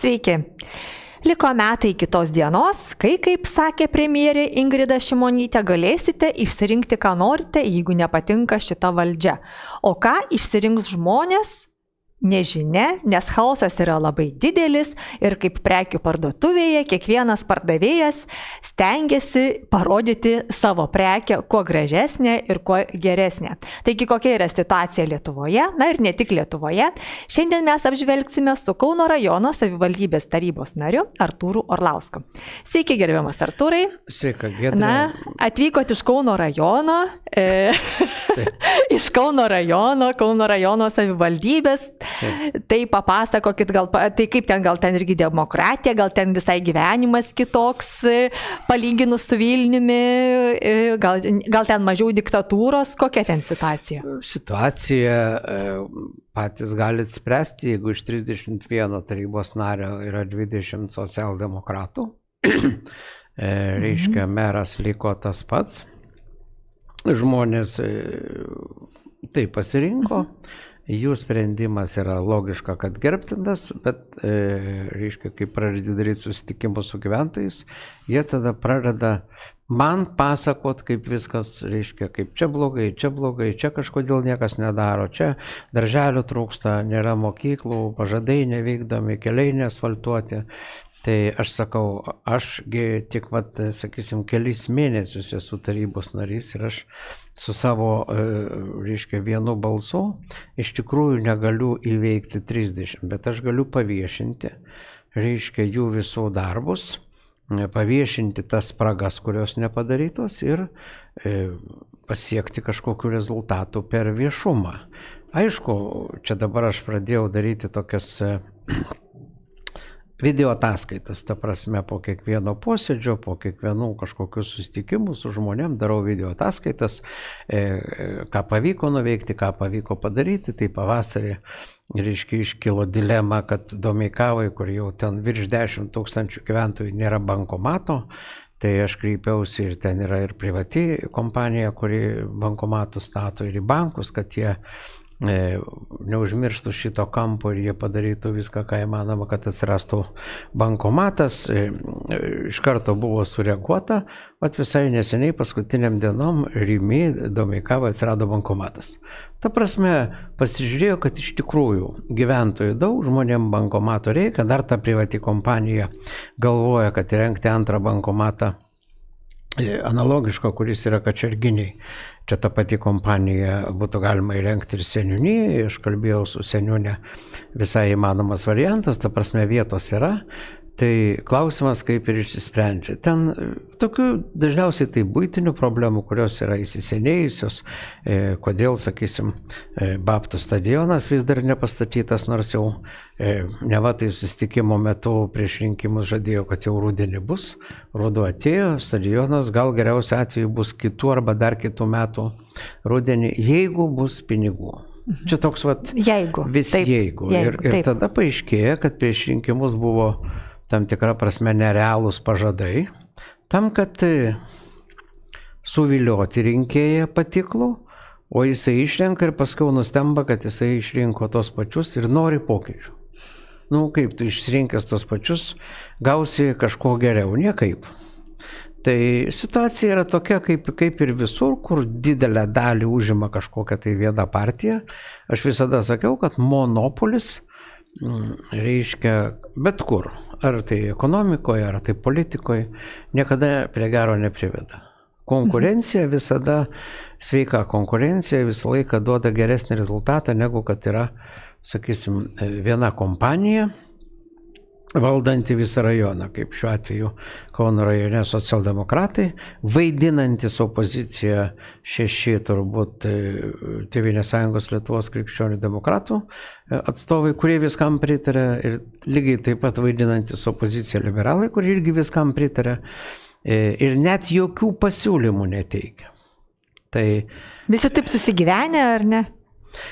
Sveiki. Liko metai iki tos dienos, kai, kaip sakė premjerė Ingrida Šimonytė, galėsite išsirinkti, ką norite, jeigu nepatinka šita valdžia. O ką išsirinks žmonės, nežinia, nes chaosas yra labai didelis ir kaip prekių parduotuvėje kiekvienas pardavėjas stengiasi parodyti savo prekę kuo gražesnė ir kuo geresnė. Taigi kokia yra situacija Lietuvoje, na ir ne tik Lietuvoje. Šiandien mes apžvelgsime su Kauno rajono savivaldybės tarybos nariu Artūru Orlausku. Sveiki, gerbiamas Artūrai. Sveika, Gedrė. Na, atvykote iš Kauno rajono, e, iš Kauno rajono, Kauno rajono savivaldybės. Tai papasakokit, gal, tai kaip ten, gal ten irgi demokratija, gal ten visai gyvenimas kitoks, palyginus su Vilniumi, gal, gal ten mažiau diktatūros, kokia ten situacija? Situacija e, patys galite spręsti, jeigu iš 31 tarybos nario yra 20 socialdemokratų, e, reiškia, mhm. meras liko tas pats, žmonės e, tai pasirinko. Mhm jų sprendimas yra logiška, kad gerbtinas, bet, e, reiškia, kai pradedi daryti susitikimus su gyventojais, jie tada pradeda man pasakot, kaip viskas, reiškia, kaip čia blogai, čia blogai, čia kažkodėl niekas nedaro, čia darželių trūksta, nėra mokyklų, pažadai nevykdomi, keliai nesfaltuoti. Tai aš sakau, ašgi tik, vat, sakysim, kelis mėnesius esu tarybos narys ir aš su savo, e, reiškia, vienu balsu iš tikrųjų negaliu įveikti 30, bet aš galiu paviešinti, reiškia, jų visų darbus, e, paviešinti tas spragas, kurios nepadarytos ir e, pasiekti kažkokiu rezultatu per viešumą. Aišku, čia dabar aš pradėjau daryti tokias video ataskaitas, ta prasme, po kiekvieno posėdžio, po kiekvienų kažkokių susitikimų su žmonėm darau video ataskaitas, e, ką pavyko nuveikti, ką pavyko padaryti. Tai pavasarį, reiškia, iškilo dilema, kad Domeikavai, kur jau ten virš 10 tūkstančių gyventojų nėra bankomato, Tai aš kreipiausi ir ten yra ir privati kompanija, kuri bankomatų stato ir į bankus, kad jie E, neužmirštų šito kampo ir jie padarytų viską, ką įmanoma, kad atsirastų bankomatas. E, e, iš karto buvo sureaguota, o visai neseniai paskutiniam dienom Rimi Domeikavo atsirado bankomatas. Ta prasme, pasižiūrėjo, kad iš tikrųjų gyventojų daug, žmonėm bankomato reikia, dar ta privati kompanija galvoja, kad įrengti antrą bankomatą analogiško, kuris yra kačerginiai čia ta pati kompanija būtų galima įrengti ir seniūnyje, aš kalbėjau su seniūne, visai įmanomas variantas, ta prasme vietos yra, Tai klausimas kaip ir išsisprendžia. Ten e, tokių dažniausiai tai būtinių problemų, kurios yra įsisenėjusios, e, kodėl, sakysim, e, Baptų stadionas vis dar nepastatytas, nors jau e, ne va tai susitikimo metu prieš rinkimus žadėjo, kad jau rudenį bus, ruduo atėjo, stadionas gal geriausiu atveju bus kitų arba dar kitų metų rudenį, jeigu bus pinigų. Mhm. Čia toks vat. Jeigu. Vis taip, jeigu. jeigu ir, ir taip. tada paaiškėja, kad prieš rinkimus buvo tam tikrą prasme nerealūs pažadai, tam, kad e, suvilioti rinkėją patiklų, o jisai išrenka ir paskui nustemba, kad jisai išrinko tos pačius ir nori pokyčių. Nu, kaip tu išrinkęs tos pačius, gausi kažko geriau, niekaip. Tai situacija yra tokia, kaip, kaip ir visur, kur didelę dalį užima kažkokią tai viena partija. Aš visada sakiau, kad monopolis reiškia bet kur, ar tai ekonomikoje, ar tai politikoje, niekada prie gero nepriveda. Konkurencija visada, sveika konkurencija visą laiką duoda geresnį rezultatą, negu kad yra, sakysim, viena kompanija, valdanti visą rajoną, kaip šiuo atveju Kauno rajone socialdemokratai, vaidinantis opoziciją šeši turbūt e, Tevinės sąjungos Lietuvos krikščionių demokratų e, atstovai, kurie viskam pritarė ir lygiai taip pat vaidinantis opoziciją liberalai, kurie irgi viskam pritarė e, ir net jokių pasiūlymų neteikia. Tai visi taip susigyvenę, ar ne?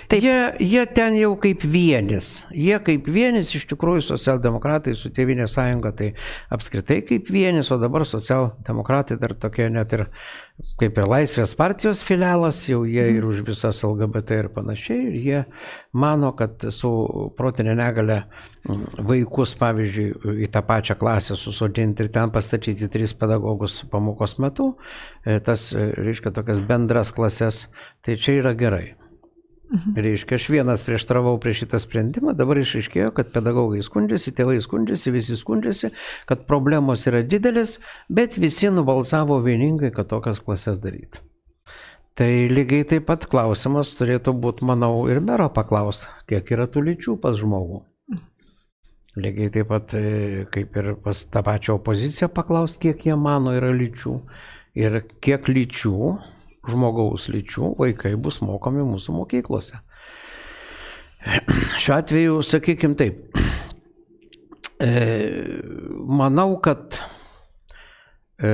Taip. Jie, jie ten jau kaip vienis. Jie kaip vienis, iš tikrųjų, socialdemokratai su Tėvinė sąjunga, tai apskritai kaip vienis, o dabar socialdemokratai dar tokie net ir kaip ir Laisvės partijos filialas, jau jie ir už visas LGBT ir panašiai. Ir jie mano, kad su protinė negalė vaikus, pavyzdžiui, į tą pačią klasę susodinti ir ten pastatyti tris pedagogus pamokos metu, e, tas, e, reiškia, tokias bendras klases, tai čia yra gerai. Mhm. Reiškia, aš vienas prieštaravau prie šitą sprendimą, dabar išaiškėjo, kad pedagogai skundžiasi, tėvai skundžiasi, visi skundžiasi, kad problemos yra didelis, bet visi nubalsavo vieningai, kad tokias klases daryti. Tai lygiai taip pat klausimas turėtų būti, manau, ir mero paklausti, kiek yra tų lyčių pas žmogų. Mhm. Lygiai taip pat e, kaip ir pas tą pačią opoziciją paklausti, kiek jie mano yra lyčių ir kiek lyčių žmogaus lyčių vaikai bus mokomi mūsų mokyklose. Šiuo atveju, sakykime taip, e, manau, kad e,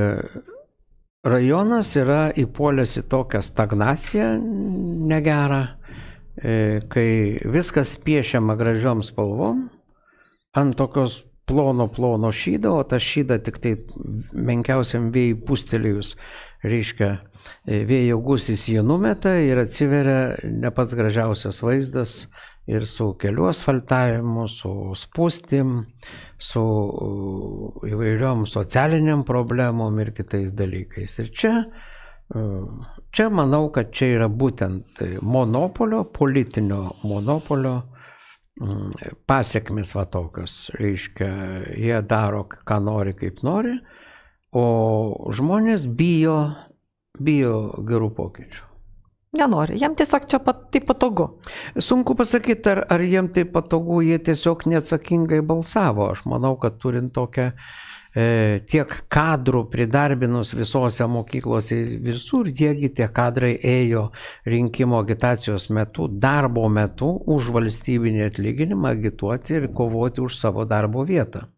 rajonas yra įpuolęs į tokią stagnaciją negerą, e, kai viskas piešiama gražiom spalvom ant tokios plono plono šydo, o tą šydą tik tai menkiausiam vėjai pustelėjus, reiškia, vėjo gūsis jį numeta ir atsiveria ne pats gražiausias vaizdas ir su kelių asfaltavimu, su spūstim, su įvairiom socialiniam problemom ir kitais dalykais. Ir čia, čia manau, kad čia yra būtent monopolio, politinio monopolio pasiekmes va tokios. Reiškia, jie daro, ką nori, kaip nori, o žmonės bijo bijo gerų pokyčių. Nenori, jam tiesiog čia pat, tai patogu. Sunku pasakyti, ar, ar jiem tai patogu, jie tiesiog neatsakingai balsavo. Aš manau, kad turint tokią e, tiek kadrų pridarbinus visose mokyklose visur, jiegi tie kadrai ėjo rinkimo agitacijos metu, darbo metu už valstybinį atlyginimą agituoti ir kovoti už savo darbo vietą.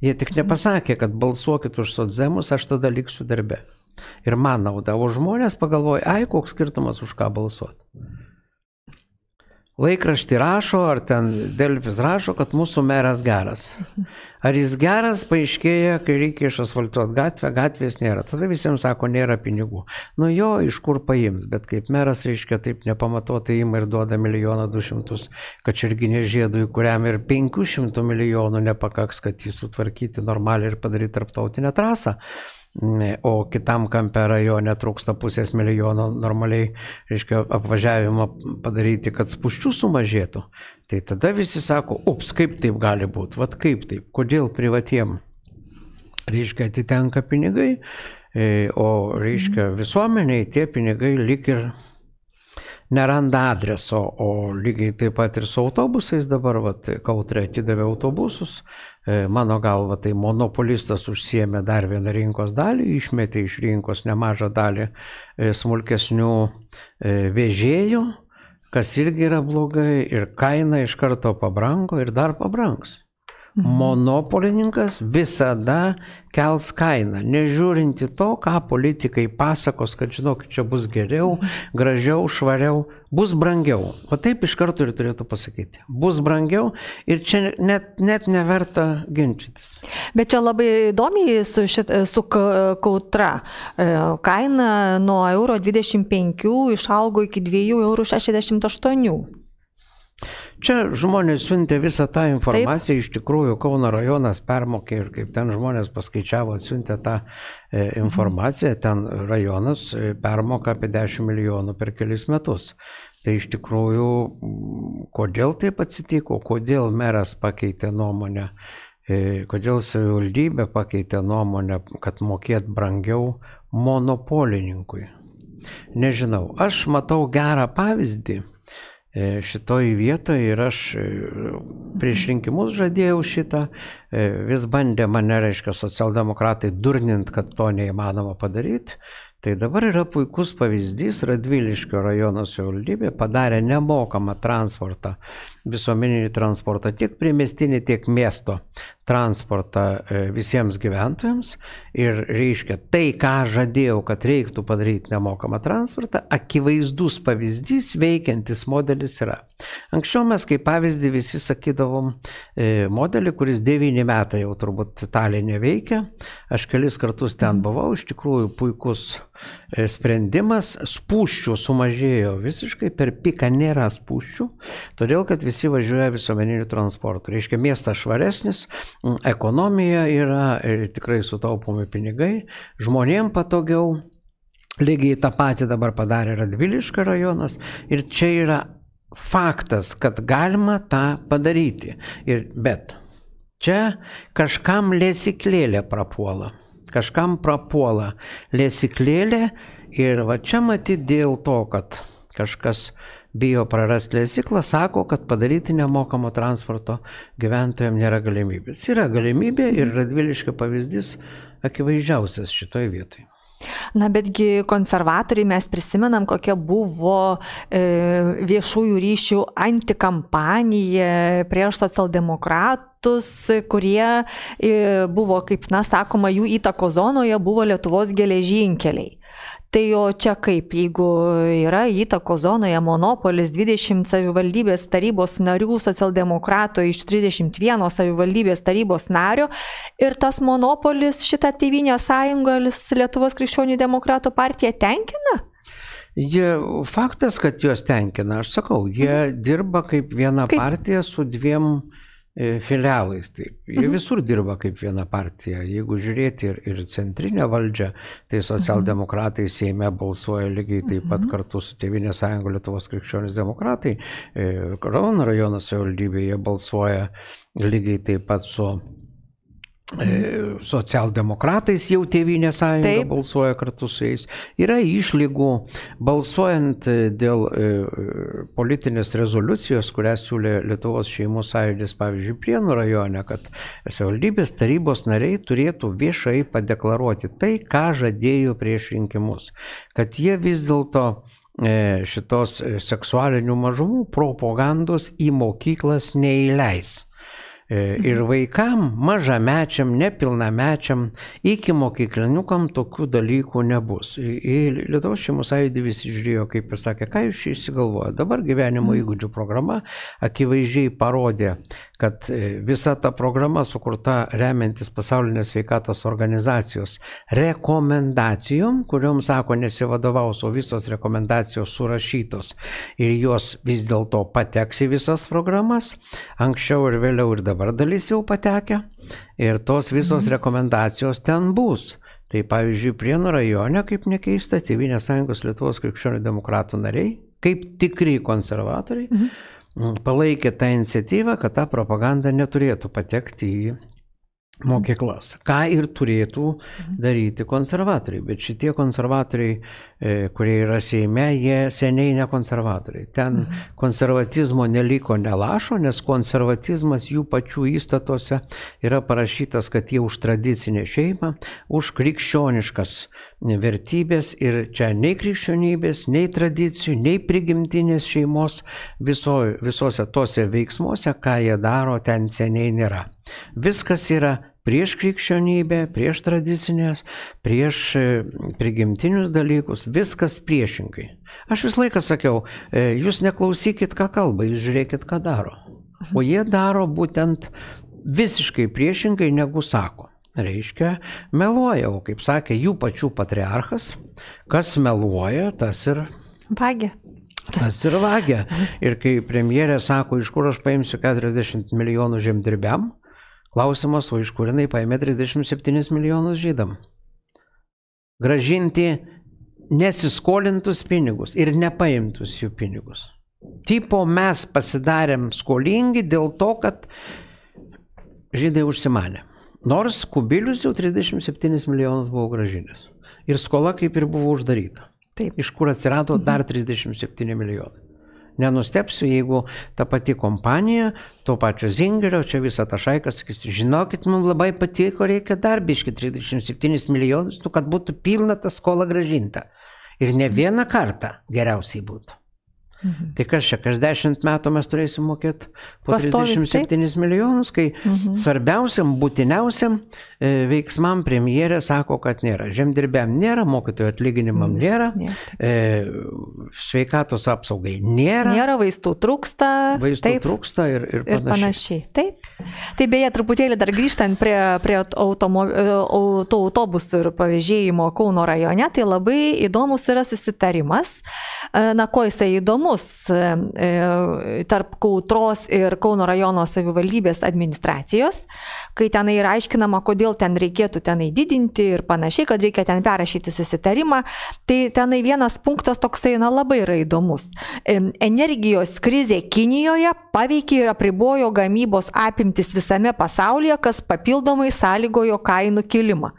Jie tik nepasakė, kad balsuokit už sodzemus, aš tada liksiu darbe. Ir man nauda, o žmonės pagalvoja, ai, koks skirtumas už ką balsuoti laikraštį rašo, ar ten Delfis rašo, kad mūsų meras geras. Ar jis geras, paaiškėja, kai reikia išasfaltuoti gatvę, gatvės nėra. Tada visiems sako, nėra pinigų. Nu jo, iš kur paims, bet kaip meras, reiškia, taip nepamatuotai ima ir duoda milijoną du šimtus, kad čirginė žiedui, kuriam ir penkių šimtų milijonų nepakaks, kad jį sutvarkyti normaliai ir padaryti tarptautinę trasą o kitam kampe rajone trūksta pusės milijono normaliai, reiškia, apvažiavimą padaryti, kad spuščių sumažėtų. Tai tada visi sako, ups, kaip taip gali būti, vad kaip taip, kodėl privatiem, reiškia, atitenka pinigai, e, o, reiškia, visuomeniai tie pinigai lik ir neranda adreso, o lygiai taip pat ir su autobusais dabar, vat, kautrė atidavė autobusus, mano galva tai monopolistas užsiemė dar vieną rinkos dalį, išmetė iš rinkos nemažą dalį e, smulkesnių e, vežėjų, kas irgi yra blogai ir kaina iš karto pabrango ir dar pabrangs. Mhm. Monopolininkas visada kels kainą, nežiūrinti to, ką politikai pasakos, kad žinok, čia bus geriau, mhm. gražiau, švariau, bus brangiau. O taip iš karto ir turėtų pasakyti. Bus brangiau ir čia net, net neverta ginčytis. Bet čia labai įdomiai su, šit, su kautra. E, kaina nuo euro 25 išaugo iki 2,68 eurų. Čia žmonės siuntė visą tą informaciją, Taip. iš tikrųjų Kauno rajonas permokė ir kaip ten žmonės paskaičiavo, siuntė tą e, informaciją, ten rajonas e, permoka apie 10 milijonų per kelis metus. Tai iš tikrųjų, kodėl taip atsitiko, kodėl meras pakeitė nuomonę, e, kodėl savivaldybė pakeitė nuomonę, kad mokėt brangiau monopolininkui. Nežinau, aš matau gerą pavyzdį šitoj vietoje ir aš e, prieš rinkimus žadėjau šitą, e, vis bandė mane, reiškia, socialdemokratai durnint, kad to neįmanoma padaryti. Tai dabar yra puikus pavyzdys, Radviliškio rajono savivaldybė padarė nemokamą transportą, visuomeninį transportą, tiek priemestinį, tiek miesto transportą e, visiems gyventojams ir reiškia tai, ką žadėjau, kad reiktų padaryti nemokamą transportą, akivaizdus pavyzdys veikiantis modelis yra. Anksčiau mes kaip pavyzdį visi sakydavom e, modelį, kuris devyni metai jau turbūt Talinė veikia. Aš kelis kartus ten buvau, iš tikrųjų puikus E, sprendimas, spūščių sumažėjo visiškai, per piką nėra spūščių, todėl kad visi važiuoja visuomeniniu transportu. Reiškia, miestas švaresnis, ekonomija yra ir tikrai sutaupomi pinigai, žmonėm patogiau. Lygiai tą patį dabar padarė Radviliška rajonas ir čia yra faktas, kad galima tą padaryti. Ir, bet čia kažkam lėsiklėlė prapuola kažkam prapuola lėsiklėlė ir va čia matyti dėl to, kad kažkas bijo prarasti lėsiklą, sako, kad padaryti nemokamo transporto gyventojams nėra galimybės. Yra galimybė ir radviliška pavyzdys akivaizdžiausias šitoje vietoje. Na, betgi konservatoriai mes prisimenam, kokia buvo e, viešųjų ryšių antikampanija prieš socialdemokratus, kurie e, buvo, kaip, na, sakoma, jų įtako zonoje buvo Lietuvos geležinkeliai. Tai o čia kaip, jeigu yra įtako zonoje monopolis 20 savivaldybės tarybos narių socialdemokrato iš 31 savivaldybės tarybos nario ir tas monopolis šitą Tevinė sąjungos Lietuvos krikščionių demokratų partija tenkina? Jie, faktas, kad juos tenkina, aš sakau, jie mhm. dirba kaip viena kaip? partija su dviem E, filialais. Taip. Jie mhm. visur dirba kaip viena partija. Jeigu žiūrėti ir, ir centrinę valdžią, tai socialdemokratai mhm. Seime balsuoja lygiai taip pat mhm. kartu su Tevinė sąjunga Lietuvos krikščionis demokratai. E, Kauno rajono savivaldybėje balsuoja lygiai taip pat su E, socialdemokratais jau Tėvynė sąjunga Taip. balsuoja kartu su jais. Yra išlygų balsuojant dėl e, politinės rezoliucijos, kurią siūlė Lietuvos šeimų sąjūdis, pavyzdžiui, Prienų rajone, kad savivaldybės tarybos nariai turėtų viešai padeklaruoti tai, ką žadėjo prieš rinkimus. Kad jie vis dėlto e, šitos seksualinių mažumų propagandos į mokyklas neįleis. E, ir mhm. vaikam, mažamečiam, nepilnamečiam, iki mokyklinukam tokių dalykų nebus. Į Lietuvos šeimų sąjūdį visi žiūrėjo, kaip ir sakė, ką jūs čia įsigalvoja. Dabar gyvenimo mhm. įgūdžių programa akivaizdžiai parodė, kad e, visa ta programa sukurta remiantis pasaulinės sveikatos organizacijos rekomendacijom, kuriuom sako nesivadovaus, o visos rekomendacijos surašytos ir jos vis dėlto pateks į visas programas, anksčiau ir vėliau ir dabar dalis jau patekia ir tos visos mhm. rekomendacijos ten bus. Tai pavyzdžiui, Prienų rajone, kaip nekeista, Tėvinės sąjungos Lietuvos krikščionių demokratų nariai, kaip tikri konservatoriai, mhm palaikė tą iniciatyvą, kad ta propaganda neturėtų patekti į mokyklas. Ką ir turėtų mhm. daryti konservatoriai. Bet šitie konservatoriai, e, kurie yra Seime, jie seniai ne konservatoriai. Ten mhm. konservatizmo neliko nelašo, nes konservatizmas jų pačių įstatuose yra parašytas, kad jie už tradicinę šeimą, už krikščioniškas vertybės ir čia nei krikščionybės, nei tradicijų, nei prigimtinės šeimos viso, visose tose veiksmuose, ką jie daro, ten seniai nėra. Viskas yra prieš krikščionybę, prieš tradicinės, prieš e, prigimtinius dalykus, viskas priešingai. Aš visą laiką sakiau, e, jūs neklausykit, ką kalba, jūs žiūrėkit, ką daro. O jie daro būtent visiškai priešingai negu sako. Reiškia, meluoja, o kaip sakė jų pačių patriarchas, kas meluoja, tas ir... Vagia. Tas ir vagia. Ir kai premjerė sako, iš kur aš paimsiu 40 milijonų žemdirbiam, Klausimas, o iš kur jinai paėmė 37 milijonus žydam? Gražinti nesiskolintus pinigus ir nepaimtus jų pinigus. Tipo mes pasidarėm skolingi dėl to, kad žydai užsimanė. Nors kubilius jau 37 milijonus buvo gražinęs. Ir skola kaip ir buvo uždaryta. Taip. Iš kur atsirado dar 37 milijonai. Nenustepsiu, jeigu ta pati kompanija, to pačio Zingerio, čia visą tą šaiką sakys, žinokit, mums labai patiko, reikia dar biški 37 milijonus, kad būtų pilna ta skola gražinta. Ir ne vieną kartą geriausiai būtų. Mhm. Tai kas čia, kas 10 metų mes turėsim mokėti po Pastovi, 37 taip. milijonus, kai Mhm. svarbiausiam, būtiniausiam e, veiksmam premjerė sako, kad nėra. Žemdirbėm nėra, mokytojų atlyginimam Mm, nėra, nėra. e, sveikatos apsaugai nėra, Nėra vaistų, trūksta. vaistų taip, trūksta ir, ir Ir panašiai. panašiai. Taip. Tai beje, truputėlį dar grįžtant prie, prie automo, auto, autobusų ir pavėžėjimo Kauno rajone, tai labai įdomus yra susitarimas. E, Na, ko jisai įdomus e, tarp Kautros ir Kauno rajono savivaldybės administracijos, kai tenai yra aiškinama, kodėl ten reikėtų tenai didinti ir panašiai, kad reikia ten perrašyti susitarimą. Tai tenai vienas punktas toksai, na, labai yra įdomus. Energijos krizė Kinijoje paveikė ir apribojo gamybos apimtis visame pasaulyje, kas papildomai sąlygojo kainų kilimą.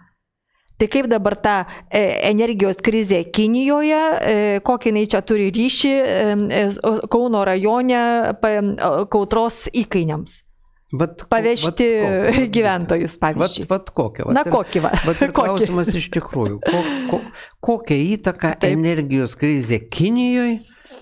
Tai kaip dabar ta e, energijos krizė Kinijoje, e, kokį jinai čia turi ryšį e, Kauno rajone kautros įkainiams? Vat, Pavežti vat kokia, gyventojus, Vat, pavyzdžiui. vat kokia. Vat Na ir- kokį va? Bet ir klausimas iš tikrųjų, ko, ko, kokią įtaką Taip. energijos krizė Kinijoje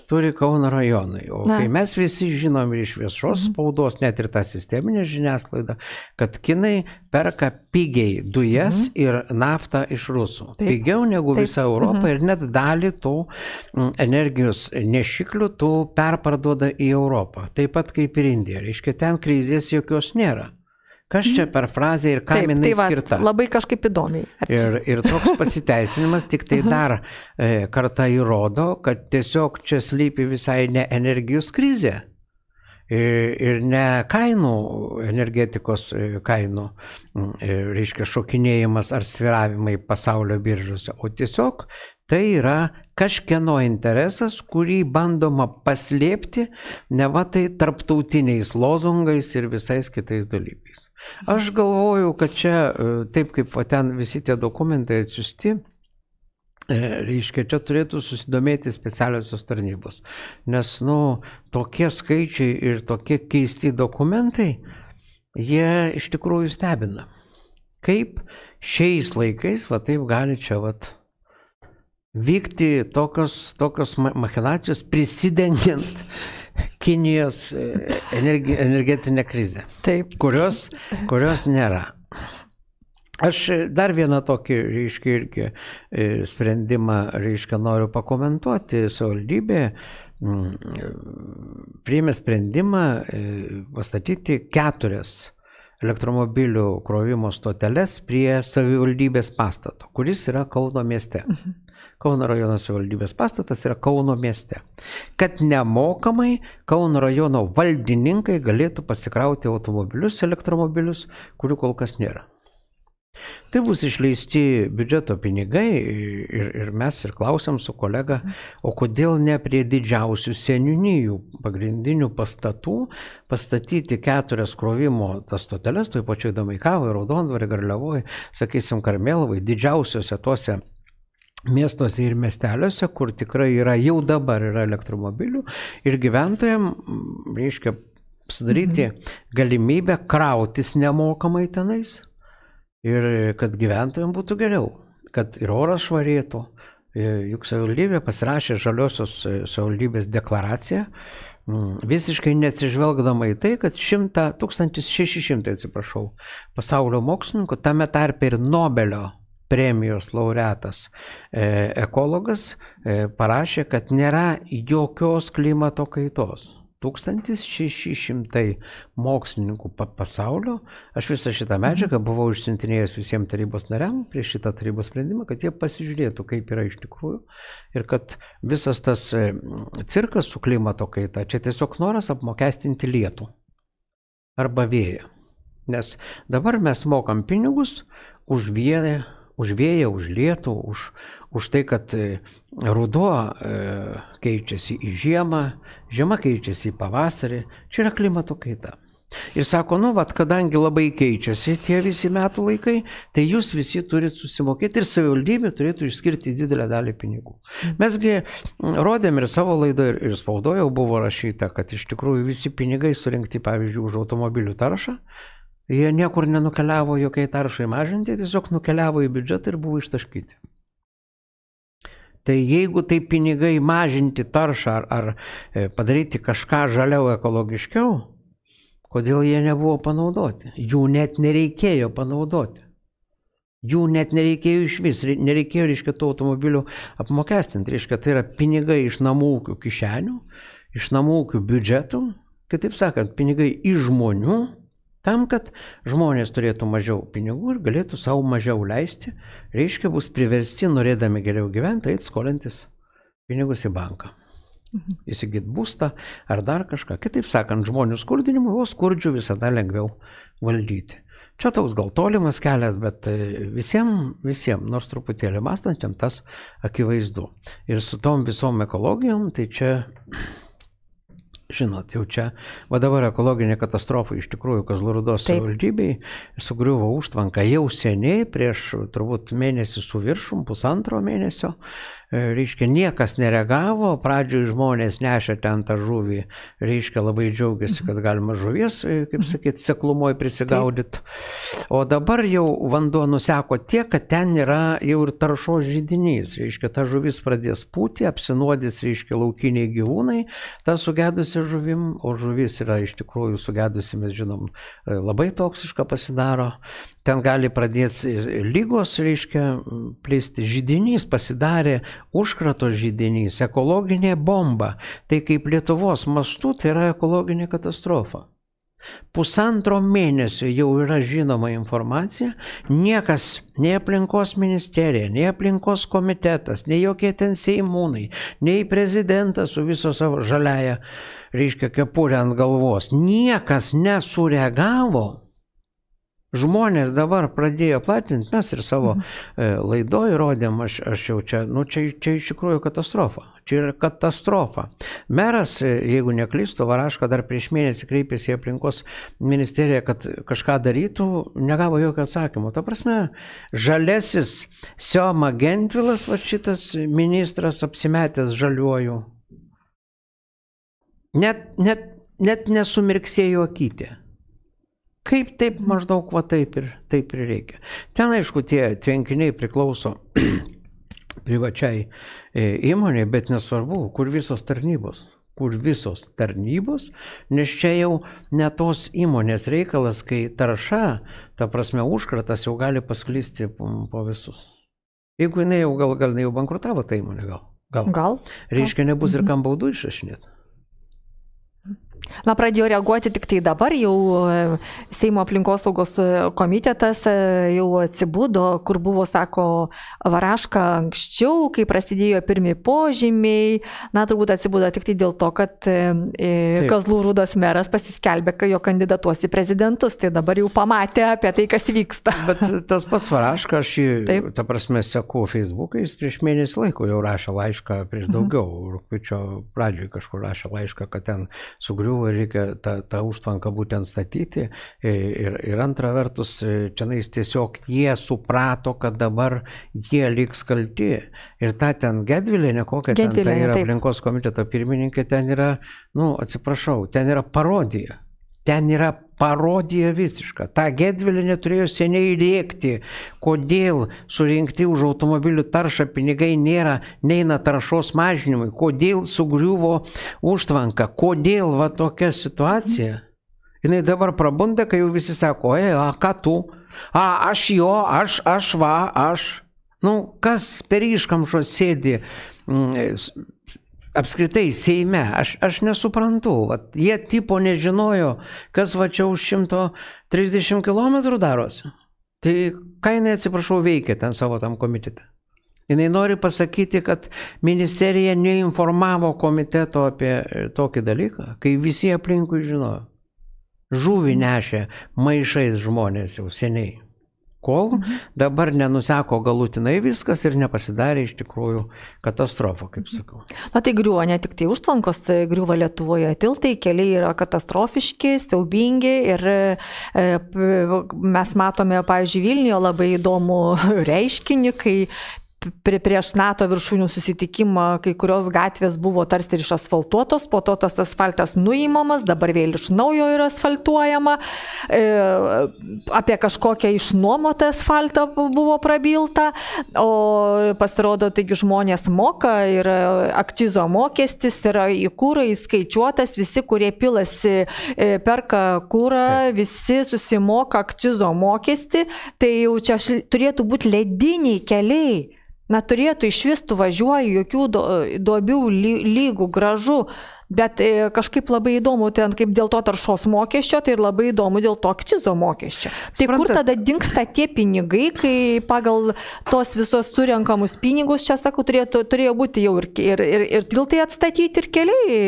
turi Kauno rajonui. O Na. kai mes visi žinom ir iš viešos Mhm. spaudos, net ir tą sisteminę žiniasklaidą, kad kinai perka pigiai dujas ir naftą iš rusų. Mhm. Taip. Pigiau negu Taip. visa Europa Mhm. ir net dalį tų mm, energijos nešiklių tų perparduoda į Europą. Taip pat kaip ir Indija. Reiškia, ten krizės jokios nėra. Kas čia per frazę ir kam Taip, jinai tai va, skirta? labai kažkaip įdomiai. Ir, ir toks pasiteisinimas tik tai dar e, kartą įrodo, kad tiesiog čia slypi visai ne energijos krizė. Ir, ir ne kainų, energetikos e, kainų, e, reiškia, šokinėjimas ar sviravimai pasaulio biržose, o tiesiog tai yra kažkieno interesas, kurį bandoma paslėpti, ne va tai tarptautiniais lozungais ir visais kitais dalykais. Aš galvoju, kad čia, e, taip kaip ten visi tie dokumentai atsiusti, e, reiškia, čia turėtų susidomėti specialiosios tarnybos. Nes, nu, tokie skaičiai ir tokie keisti dokumentai, jie iš tikrųjų stebina. Kaip šiais laikais, va taip gali čia, va, vykti tokios, tokios ma- machinacijos prisidengiant Kinijos e, energi, energetinę krizę Taip. kurios, kurios nėra. Aš dar vieną tokį, reiškia, irgi e, sprendimą, reiškia, noriu pakomentuoti. Savivaldybė mm, priėmė sprendimą e, pastatyti keturias elektromobilių krovimo stoteles prie savivaldybės pastato, kuris yra Kauno mieste. Kauno rajono savivaldybės pastatas yra Kauno mieste. Kad nemokamai Kauno rajono valdininkai galėtų pasikrauti automobilius, elektromobilius, kurių kol kas nėra. Tai bus išleisti biudžeto pinigai ir, ir mes ir klausiam su kolega, o kodėl ne prie didžiausių seniūnijų pagrindinių pastatų pastatyti keturias krovimo tas stoteles, toj pačioj Domaikavoje, Raudondvarė, Garliavoje, sakysim, Karmelavai, didžiausiose tose miestuose ir miesteliuose, kur tikrai yra jau dabar yra elektromobilių ir gyventojams, mm, reiškia, sudaryti galimybę krautis nemokamai tenais ir kad gyventojams būtų geriau, kad ir oras švarėtų. E, Juk savivaldybė pasirašė žaliosios e, savivaldybės deklaraciją, mm, visiškai neatsižvelgdama į tai, kad 100, 1600, atsiprašau, pasaulio mokslininkų, tame tarpe ir Nobelio premijos laureatas e, ekologas e, parašė, kad nėra jokios klimato kaitos. 1600 mokslininkų pa pasaulio, aš visą šitą medžiagą buvau išsintinėjęs visiems tarybos nariam prieš šitą tarybos sprendimą, kad jie pasižiūrėtų, kaip yra iš tikrųjų ir kad visas tas e, cirkas su klimato kaita čia tiesiog noras apmokestinti lietų arba vėją. Nes dabar mes mokam pinigus už vėją, už vėją, už lietų, už, už tai, kad e, ruduo e, keičiasi į žiemą, žiema keičiasi į pavasarį. Čia yra klimato kaita. Ir sako, nu, vad, kadangi labai keičiasi tie visi metų laikai, tai jūs visi turit susimokėti ir savivaldybė turėtų išskirti didelę dalį pinigų. Mesgi rodėm ir savo laidoje, ir, ir spaudoje buvo rašyta, kad iš tikrųjų visi pinigai surinkti, pavyzdžiui, už automobilių taršą, jie niekur nenukeliavo jokiai taršai mažinti, tiesiog nukeliavo į biudžetą ir buvo ištaškyti. Tai jeigu tai pinigai mažinti taršą ar, ar e, padaryti kažką žaliau ekologiškiau, kodėl jie nebuvo panaudoti? Jų net nereikėjo panaudoti. Jų net nereikėjo iš vis, nereikėjo, reiškia, tų automobilių apmokestinti. Reiškia, tai yra pinigai iš namų ūkių kišenių, iš namų ūkių biudžetų, kitaip sakant, pinigai iš žmonių, tam, kad žmonės turėtų mažiau pinigų ir galėtų savo mažiau leisti, reiškia, bus priversti, norėdami geriau gyventi, eiti skolintis pinigus į banką. Mhm. Įsigyti būstą ar dar kažką. Kitaip sakant, žmonių skurdinimui, o skurdžių visada lengviau valdyti. Čia toks gal tolimas kelias, bet visiems, visiems, nors truputėlį mąstančiam, tas akivaizdu. Ir su tom visom ekologijom, tai čia Žinot, jau čia, va dabar ekologinė katastrofa iš tikrųjų Kazlurdos savivaldybei sugriuvo užtvanką jau seniai, prieš turbūt mėnesį su viršum, pusantro mėnesio, reiškia, niekas nereagavo, pradžioj žmonės nešė ten tą žuvį, reiškia, labai džiaugiasi, kad galima žuvies, e, kaip mhm. sakyt, seklumoje prisigaudyti. O dabar jau vanduo nuseko tiek, kad ten yra jau ir taršos žydinys, reiškia, ta žuvis pradės pūti, apsinuodys, reiškia, laukiniai gyvūnai, ta sugedusi žuvim, o žuvis yra iš tikrųjų sugedusi, mes žinom, e, labai toksiška pasidaro ten gali pradėti lygos, reiškia, plisti. Žydinys pasidarė užkrato žydinys, ekologinė bomba. Tai kaip Lietuvos mastu, tai yra ekologinė katastrofa. Pusantro mėnesio jau yra žinoma informacija, niekas, nei aplinkos ministerija, nei aplinkos komitetas, nei jokie ten seimūnai, nei prezidentas su viso savo žaliaja, reiškia, kepurė ant galvos, niekas nesureagavo Žmonės dabar pradėjo platinti, mes ir savo mhm. e, laidoje rodėm, aš, aš jau čia, nu čia, čia iš tikrųjų katastrofa. Čia yra katastrofa. Meras, e, jeigu neklystu, Varaška dar prieš mėnesį kreipėsi į aplinkos ministeriją, kad kažką darytų, negavo jokio atsakymo. Ta prasme, žalesis Sioma Gentvilas, va šitas ministras apsimetęs žaliuoju, net, net, net nesumirksėjo akytė. Kaip taip maždaug va taip ir, taip ir reikia. Ten aišku tie tvenkiniai priklauso privačiai e, įmonė, bet nesvarbu, kur visos tarnybos. Kur visos tarnybos, nes čia jau ne tos įmonės reikalas, kai tarša, ta prasme užkratas jau gali pasklysti po visus. Jeigu jinai jau gal, gal jau bankrutavo ta įmonė, gal. Gal. gal. Reiškia, nebus ir mhm. kam baudų išrašinėti. Na, pradėjo reaguoti tik tai dabar, jau e, Seimo aplinkosaugos e, komitetas e, jau atsibudo, kur buvo, sako, Varaška anksčiau, kai prasidėjo pirmie požymiai. Na, turbūt atsibudo tik tai dėl to, kad Taip. Kazlų Rūdos meras pasiskelbė, kad jo kandidatuos į prezidentus, tai dabar jau pamatė apie tai, kas vyksta. Bet tas pats Varaška, aš jį, Taip. ta prasme, seku Facebook'ą, jis prieš mėnesį laiko jau rašė laišką, prieš mhm. daugiau, mhm. rūpiučio pradžioje kažkur rašė laišką, kad ten sugriuvo buvo reikia tą, tą užtvanką būtent statyti. E, ir, ir antra vertus, e, čia nais tiesiog jie suprato, kad dabar jie liks kalti. Ir ta ten Gedvilė, ne kokia ten tai yra taip. aplinkos komiteto pirmininkė, ten yra, nu, atsiprašau, ten yra parodija. Ten yra parodija visiška. Ta Gedvilė neturėjo seniai rėkti, kodėl surinkti už automobilių taršą pinigai nėra, neina taršos mažinimui, kodėl sugriuvo užtvanka, kodėl va tokia situacija. Jis dabar prabunda, kai jau visi sako, e, a, ką tu? A, aš jo, aš, aš va, aš. Nu, kas per iškamšos sėdi mm, apskritai Seime, aš, aš nesuprantu, vat, jie tipo nežinojo, kas va čia už 130 km darosi. Tai ką jinai, atsiprašau, veikia ten savo tam komitete? Jis nori pasakyti, kad ministerija neinformavo komiteto apie tokį dalyką, kai visi aplinkui žinojo. Žuvį nešė maišais žmonės jau seniai kol mhm. dabar nenuseko galutinai viskas ir nepasidarė iš tikrųjų katastrofa, kaip mhm. sakau. Na tai griuvo ne tik tai užtvankos, tai griuvo Lietuvoje tiltai, keliai yra katastrofiški, siaubingi ir e, mes matome, pavyzdžiui, Vilniuje labai įdomų reiškinį, kai prie, prieš NATO viršūnių susitikimą kai kurios gatvės buvo tarsi ir išasfaltuotos, po to tas asfaltas nuimamas, dabar vėl iš naujo yra asfaltuojama, e, apie kažkokią išnuomotą asfaltą buvo prabilta, o pasirodo, taigi žmonės moka ir akcizo mokestis yra į kūrą įskaičiuotas, visi, kurie pilasi, e, perka kūrą, visi susimoka akcizo mokestį, tai jau čia turėtų būti lediniai keliai. Na turėtų iš vis tu važiuoji, jokių duobių lygų, gražu, Bet e, kažkaip labai įdomu, ten kaip dėl to taršos mokesčio, tai ir labai įdomu dėl to akcizo mokesčio. Tai Spranta. kur tada dinksta tie pinigai, kai pagal tos visos surinkamus pinigus, čia sakau, turėtų, turėjo būti jau ir, ir, ir, ir tiltai atstatyti, ir keliai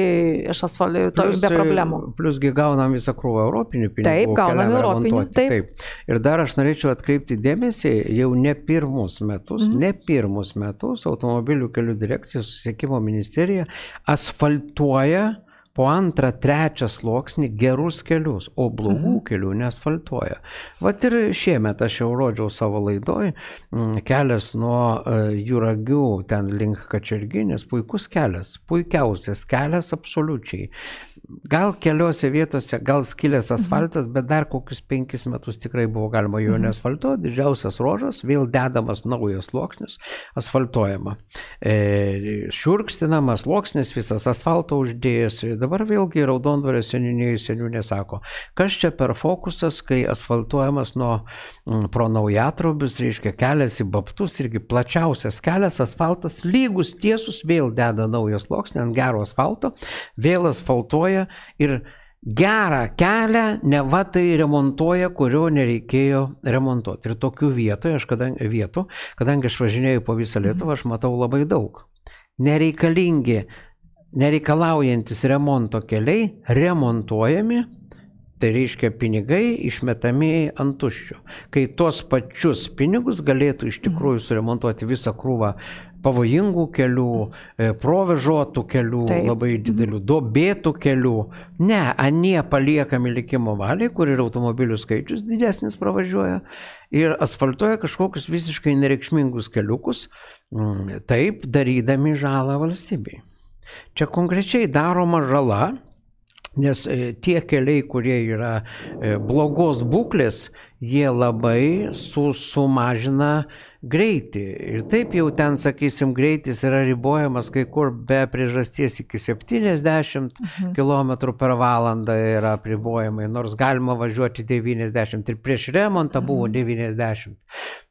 iš asfalto be problemų. Plusgi gaunam visą krūvą europinių pinigų. Taip, gaunam europinių. Taip. taip. Ir dar aš norėčiau atkreipti dėmesį, jau ne pirmus metus, mhm. ne pirmus metus automobilių kelių direkcija, susiekimo ministerija asfaltuoja asfaltuoja po antrą, trečią sluoksnį gerus kelius, o blogų mhm. kelių nesfaltuoja. Vat ir šiemet aš jau rodžiau savo laidoj, mm, kelias nuo uh, Juragių ten link Kačerginės, puikus kelias, puikiausias kelias absoliučiai. Gal keliose vietose, gal skilęs mhm. asfaltas, bet dar kokius penkis metus tikrai buvo galima jo mhm. nesfaltuoti. Didžiausias rožas, vėl dedamas naujas sluoksnis, asfaltuojama. E, šiurkstinamas sluoksnis, visas asfalto uždėjęs. Dabar vėlgi raudondvarė seninėjai seniūnė sako, kas čia per fokusas, kai asfaltuojamas nuo m, pro naujatrubius, reiškia kelias į babtus, irgi plačiausias kelias, asfaltas lygus, tiesus, vėl deda naujas sluoksnis ant gero asfalto, vėl asfaltuoja remontuoja ir gerą kelią, ne va tai remontuoja, kurio nereikėjo remontuoti. Ir tokių vietų, aš kadangi, vietų, kadangi aš važinėjau po visą Lietuvą, aš matau labai daug. Nereikalingi, nereikalaujantis remonto keliai remontuojami Tai reiškia pinigai išmetami ant tuščio. Kai tuos pačius pinigus galėtų iš tikrųjų suremontuoti visą krūvą pavojingų kelių, e, provežuotų kelių, Taip. labai didelių, dobėtų kelių. Ne, anie paliekami likimo valiai, kur ir automobilių skaičius didesnis pravažiuoja ir asfaltuoja kažkokius visiškai nereikšmingus keliukus, mm, taip darydami žalą valstybei. Čia konkrečiai daroma žala Nes e, tie keliai, kurie yra e, blogos būklės, jie labai su, sumažina greitį. Ir taip jau ten, sakysim, greitis yra ribojamas kai kur be priežasties iki 70 mhm. km per valandą yra apribojimai, nors galima važiuoti 90 ir prieš remontą buvo mhm. 90.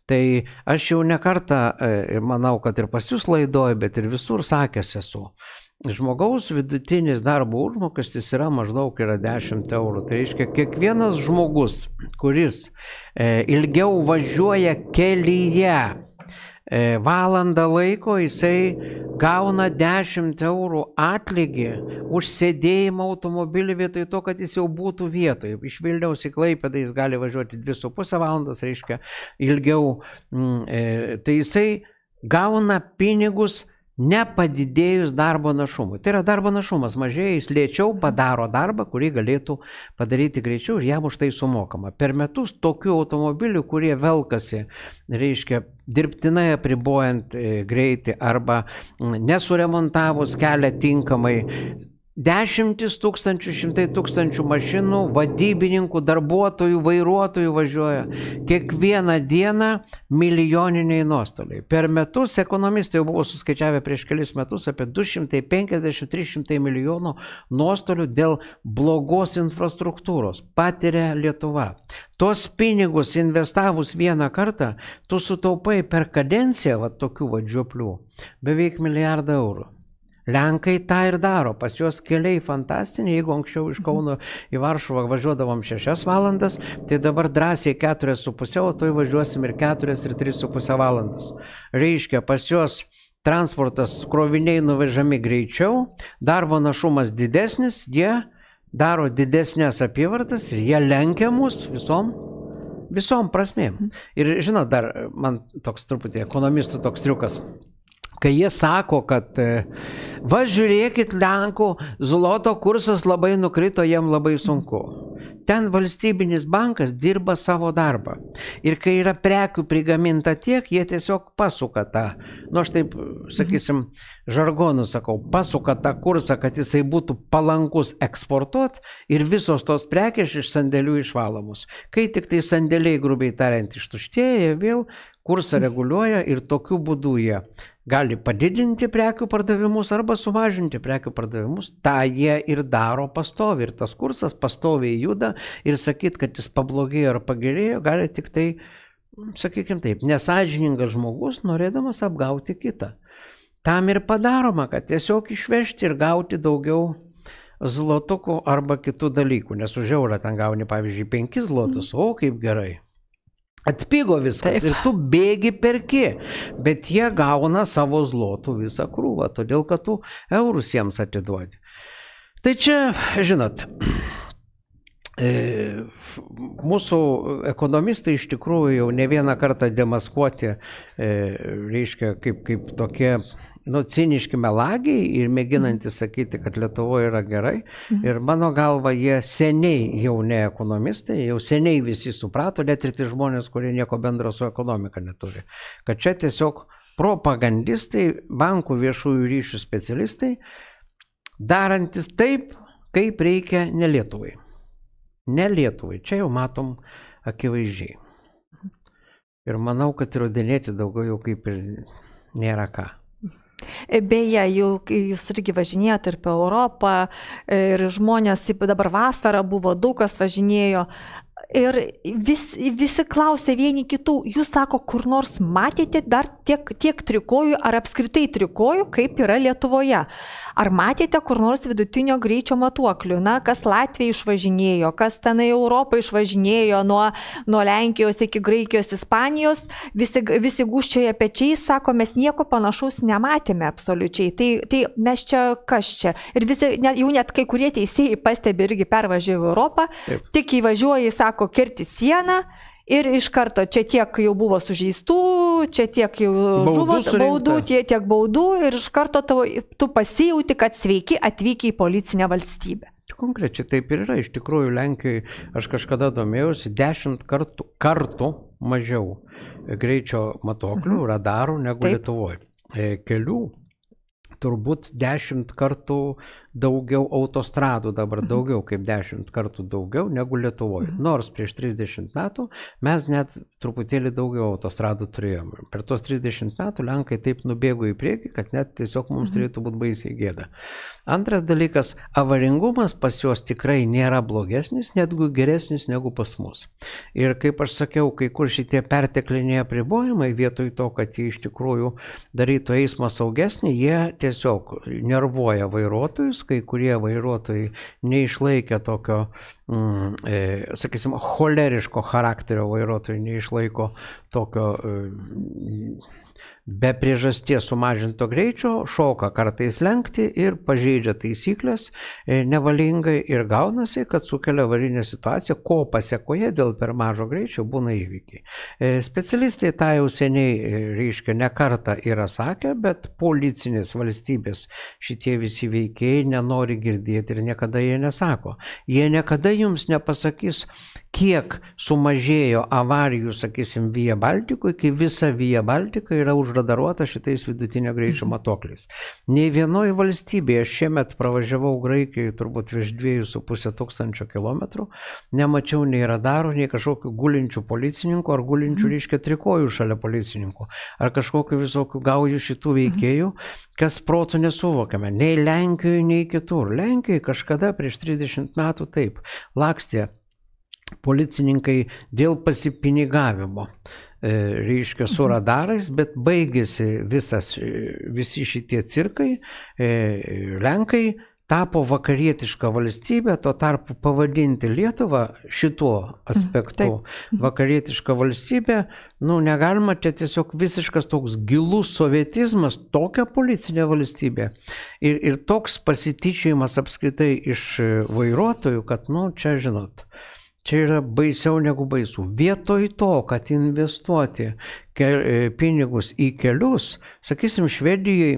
Tai aš jau nekartą, e, manau, kad ir pas jūs laidoju, bet ir visur sakęs esu žmogaus vidutinis darbo užmokestis yra maždaug yra 10 eurų. Tai reiškia, kiekvienas žmogus, kuris e, ilgiau važiuoja kelyje e, valandą laiko, jisai gauna 10 eurų atlygį už sėdėjimą automobilį vietoj to, kad jis jau būtų vietoje. Iš Vilniaus į Klaipėdą jis gali važiuoti 2,5 valandas, reiškia ilgiau. Mm, e, tai jisai gauna pinigus nepadidėjus darbo našumui. Tai yra darbo našumas mažėja, jis lėčiau padaro darbą, kurį galėtų padaryti greičiau ir jam už tai sumokama. Per metus tokių automobilių, kurie velkasi, reiškia, dirbtinai apribojant e, greitį arba nesuremontavus kelią tinkamai, Dešimtis tūkstančių, šimtai tūkstančių mašinų, vadybininkų, darbuotojų, vairuotojų važiuoja. Kiekvieną dieną milijoniniai nuostoliai. Per metus ekonomistai jau buvo suskaičiavę prieš kelis metus apie 250-300 milijonų nuostolių dėl blogos infrastruktūros. Patiria Lietuva. Tos pinigus investavus vieną kartą, tu sutaupai per kadenciją va, tokių vadžioplių beveik milijardą eurų. Lenkai tą ir daro, pas juos keliai fantastiniai, jeigu anksčiau iš Kauno į Varšuvą važiuodavom 6 valandas, tai dabar drąsiai 4,5, o tai važiuosim ir 4 ir 3,5 valandas. Reiškia, pas juos transportas kroviniai nuvežami greičiau, darbo našumas didesnis, jie daro didesnės apyvartas ir jie lenkia mus visom visom prasmėm. Ir žinot, dar man toks truputį ekonomistų toks triukas kai jie sako, kad e, va žiūrėkit, Lenkų zloto kursas labai nukrito, jiem labai sunku. ten valstybinis bankas dirba savo darbą. Ir kai yra prekių prigaminta tiek, jie tiesiog pasuka tą, nu aš taip, sakysim, žargonų sakau, pasuka tą kursą, kad jisai būtų palankus eksportuot ir visos tos prekės iš sandėlių išvalomos. Kai tik tai sandėliai, grubiai tariant, ištuštėja, vėl kursą reguliuoja ir tokiu būdu jie gali padidinti prekių pardavimus arba sumažinti prekių pardavimus. Ta jie ir daro pastovi ir tas kursas pastoviai juda ir sakyt, kad jis pablogėjo ar pagerėjo, gali tik tai, sakykime taip, nesažiningas žmogus norėdamas apgauti kitą. Tam ir padaroma, kad tiesiog išvežti ir gauti daugiau zlotukų arba kitų dalykų, nes už eurą ten gauni, pavyzdžiui, 5 zlotus, o kaip gerai. Atpigo viskas Taip. ir tu bėgi perki, bet jie gauna savo zlotų visą krūvą, todėl kad tu eurus jiems atiduodi. Tai čia, žinot, e, mūsų ekonomistai iš tikrųjų jau ne vieną kartą demaskuoti, e, reiškia, kaip, kaip tokie nu, ciniški melagiai ir mėginantys sakyti, kad Lietuvoje yra gerai. Mhm. Ir mano galva, jie seniai jau ne ekonomistai, jau seniai visi suprato, net ir tie žmonės, kurie nieko bendro su ekonomika neturi. Kad čia tiesiog propagandistai, bankų viešųjų ryšių specialistai, darantis taip, kaip reikia ne Lietuvai. Ne Lietuvai. Čia jau matom akivaizdžiai. Ir manau, kad įrodinėti daugiau jau kaip ir nėra ką. Beje, jau jūs irgi važinėjate ir per Europą, ir žmonės, dabar vasara buvo, daug kas važinėjo. Ir vis, visi klausė vieni kitų, jūs sako, kur nors matėte dar tiek, tiek trikojų ar apskritai trikojų, kaip yra Lietuvoje. Ar matėte kur nors vidutinio greičio matuoklių? Na, kas Latvija išvažinėjo, kas tenai Europą išvažinėjo nuo, nuo Lenkijos iki Graikijos, Ispanijos, visi, visi guščioje pečiais, sako, mes nieko panašaus nematėme absoliučiai. Tai, tai mes čia kas čia? Ir visi, net, jau net kai kurie teisėjai pastebi irgi pervažiavo Europą, Taip. tik įvažiuoja, sako, kirti sieną Ir iš karto čia tiek jau buvo sužeistų, čia tiek jau baudų žuvo surinkta. baudų, tie, tiek baudų ir iš karto tavo, tu pasijauti, kad sveiki atvykę į policinę valstybę. Konkrečiai taip ir yra. Iš tikrųjų, Lenkijoje aš kažkada domėjausi dešimt kartų, kartų mažiau greičio matuoklių, mhm. radarų negu taip. Lietuvoje. Kelių turbūt dešimt kartų daugiau autostradų, dabar mhm. daugiau kaip dešimt kartų daugiau negu Lietuvoje. Mhm. Nors prieš 30 metų mes net truputėlį daugiau autostradų turėjome. Per tuos 30 metų Lenkai taip nubėgo į priekį, kad net tiesiog mums mhm. turėtų būti baisiai gėda. Antras dalykas, avaringumas pas juos tikrai nėra blogesnis, netgi geresnis negu pas mus. Ir kaip aš sakiau, kai kur šitie pertekliniai apribojimai, vietoj to, kad jie iš tikrųjų darytų eismą saugesnį, jie tiesiog nervuoja vairuotojus kai kurie vairuotojai neišlaikė tokio, mm, e, sakysim, choleriško charakterio vairuotojai neišlaiko tokio e, be priežasties sumažinto greičio šoka kartais lenkti ir pažeidžia taisyklės e, nevalingai ir gaunasi, kad sukelia avarinę situaciją, ko pasiekoje dėl per mažo greičio būna įvykiai. E, specialistai tą jau seniai, e, reiškia, ne kartą yra sakę, bet policinės valstybės šitie visi veikėjai nenori girdėti ir niekada jie nesako. Jie niekada jums nepasakys, kiek sumažėjo avarijų, sakysim, Vija Baltikoje, kai visa Vija Baltika yra užradaruota šitais vidutinio greičio mhm. matuokliais. Nei vienoje valstybėje šiemet pravažiavau Graikijoje turbūt virš 2,5 tūkstančio kilometrų, nemačiau nei radarų, nei kažkokių gulinčių policininkų ar gulinčių, mhm. reiškia, trikojų šalia policininkų, ar kažkokių visokių gaujų šitų mhm. veikėjų, kas protų nesuvokiame, nei Lenkijoje, nei kitur. Lenkijoje kažkada prieš 30 metų taip lakstė policininkai dėl pasipinigavimo, reiškia, su mhm. radarais, bet baigėsi visas, e, visi šitie cirkai, e, Lenkai tapo vakarietiška valstybė, tuo tarpu pavadinti Lietuvą šituo aspektu Taip. vakarietiška valstybė, nu negalima, čia tiesiog visiškas toks gilus sovietizmas, tokia policinė valstybė ir, ir toks pasityčiajimas apskritai iš vairuotojų, kad, nu, čia žinot, Čia yra baisiau negu baisu. Vietoj to, kad investuoti e, pinigus į kelius, sakysim, Švedijai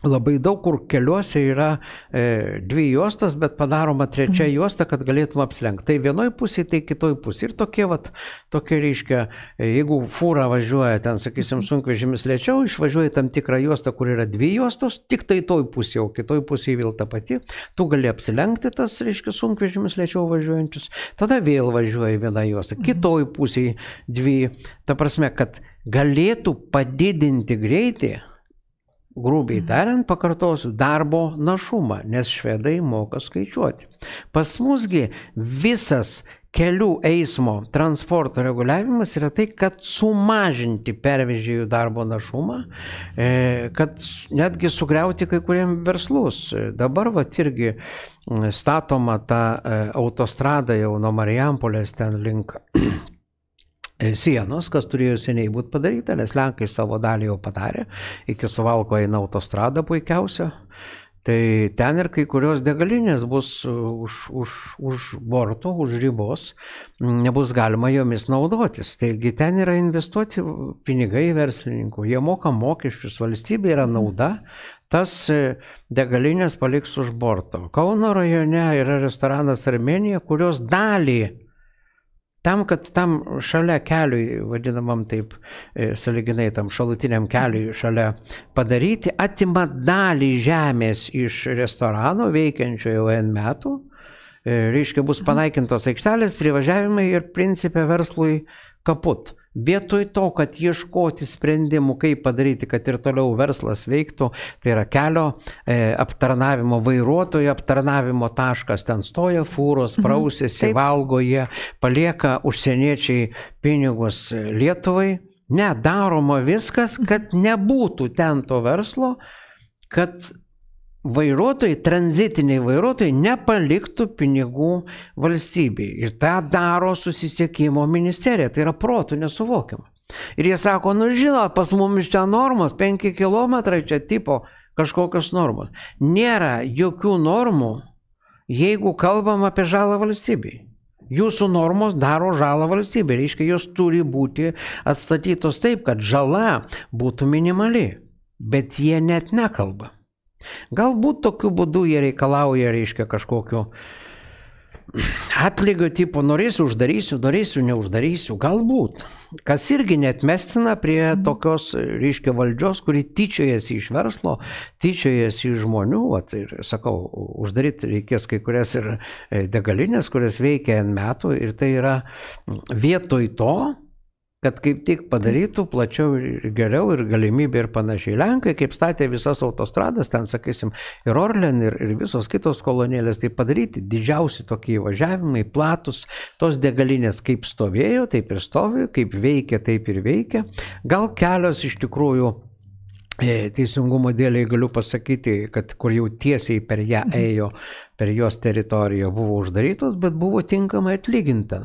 Labai daug kur keliuose yra e, dvi juostos, bet padaroma trečia mhm. juosta, kad galėtum apslenkti. Tai vienoj pusėje, tai kitoj pusėje. Ir tokie, vat, tokie reiškia, e, jeigu fūra važiuoja, ten, sakysim, sunkvežimis lėčiau, išvažiuoja tam tikrą juostą, kur yra dvi juostos, tik tai toj pusėje, o kitoj pusėje vėl ta pati, tu gali apsilenkti tas, reiškia, sunkvežimis lėčiau važiuojančius, tada vėl važiuoja viena juosta, mhm. kitoj pusėje dvi. Ta prasme, kad galėtų padidinti greitį grubiai tariant, pakartosiu, darbo našumą, nes švedai moka skaičiuoti. Pas musgi visas kelių eismo transporto reguliavimas yra tai, kad sumažinti pervežėjų darbo našumą, e, kad netgi sugriauti kai kuriem verslus. Dabar va irgi statoma ta e, autostrada jau nuo Marijampolės ten link sienos, kas turėjo seniai būti padaryta, nes Lenkai savo dalį jau padarė, iki suvalko eina autostrada puikiausia. Tai ten ir kai kurios degalinės bus už, už, už borto, už ribos, nebus galima jomis naudotis. Taigi ten yra investuoti pinigai verslininkų, jie moka mokesčius, valstybė yra nauda, tas e, degalinės paliks už borto. Kauno rajone yra restoranas Armenija, kurios dalį Tam, kad tam šalia keliui, vadinamam taip, e, saliginai tam šalutiniam keliui šalia padaryti, atima dalį žemės iš restorano veikiančio jau N metų, e, reiškia bus panaikintos aikštelės, privažiavimai ir principė verslui kaput. Vietoj to, kad ieškoti sprendimų, kaip padaryti, kad ir toliau verslas veiktų, tai yra kelio e, aptarnavimo, vairuotojo aptarnavimo taškas, ten stoja fūros, prausėsi, mhm, valgo jie, palieka užsieniečiai pinigus Lietuvai. Ne, daroma viskas, kad nebūtų ten to verslo, kad vairuotojai, tranzitiniai vairuotojai nepaliktų pinigų valstybei. Ir tą daro susisiekimo ministerija. Tai yra protų nesuvokiama. Ir jie sako, nu žinot, pas mumis čia normos, 5 km čia tipo kažkokios normos. Nėra jokių normų, jeigu kalbam apie žalą valstybei. Jūsų normos daro žalą valstybei, reiškia, jos turi būti atstatytos taip, kad žala būtų minimali, bet jie net nekalba. Galbūt tokiu būdu jie reikalauja, reiškia, kažkokio atlygio tipo, norėsiu uždarysiu, norėsiu neuždarysiu, galbūt. Kas irgi netmestina prie mhm. tokios, reiškia, valdžios, kuri tyčiojasi iš verslo, tyčiojasi iš žmonių. Vat, ir sakau, uždaryti reikės kai kurias ir e, degalinės, kurias veikia N metų ir tai yra vietoj to, kad kaip tik padarytų plačiau ir geriau ir galimybė ir panašiai. Lenkai, kaip statė visas autostradas, ten, sakysim, ir Orlen, ir, ir visos kitos kolonėlės, tai padaryti didžiausi tokie įvažiavimai, platus, tos degalinės kaip stovėjo, taip ir stovi, kaip veikia, taip ir veikia. Gal kelios iš tikrųjų e, Teisingumo dėliai galiu pasakyti, kad kur jau tiesiai per ją mhm. ėjo, per jos teritoriją buvo uždarytos, bet buvo tinkamai atlyginta.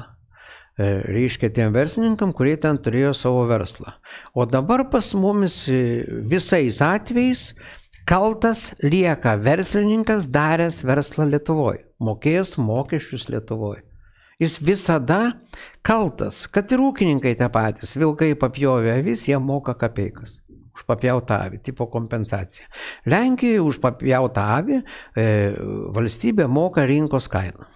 E, reiškia tiem verslininkam, kurie ten turėjo savo verslą. O dabar pas mumis e, visais atvejais kaltas lieka verslininkas daręs verslą Lietuvoje, mokėjęs mokesčius Lietuvoje. Jis visada kaltas, kad ir ūkininkai tie patys, vilkai papjovė avis, jie moka kapeikas už papjautą avį, tipo kompensacija. Lenkijoje už papjautą avį e, valstybė moka rinkos kainą.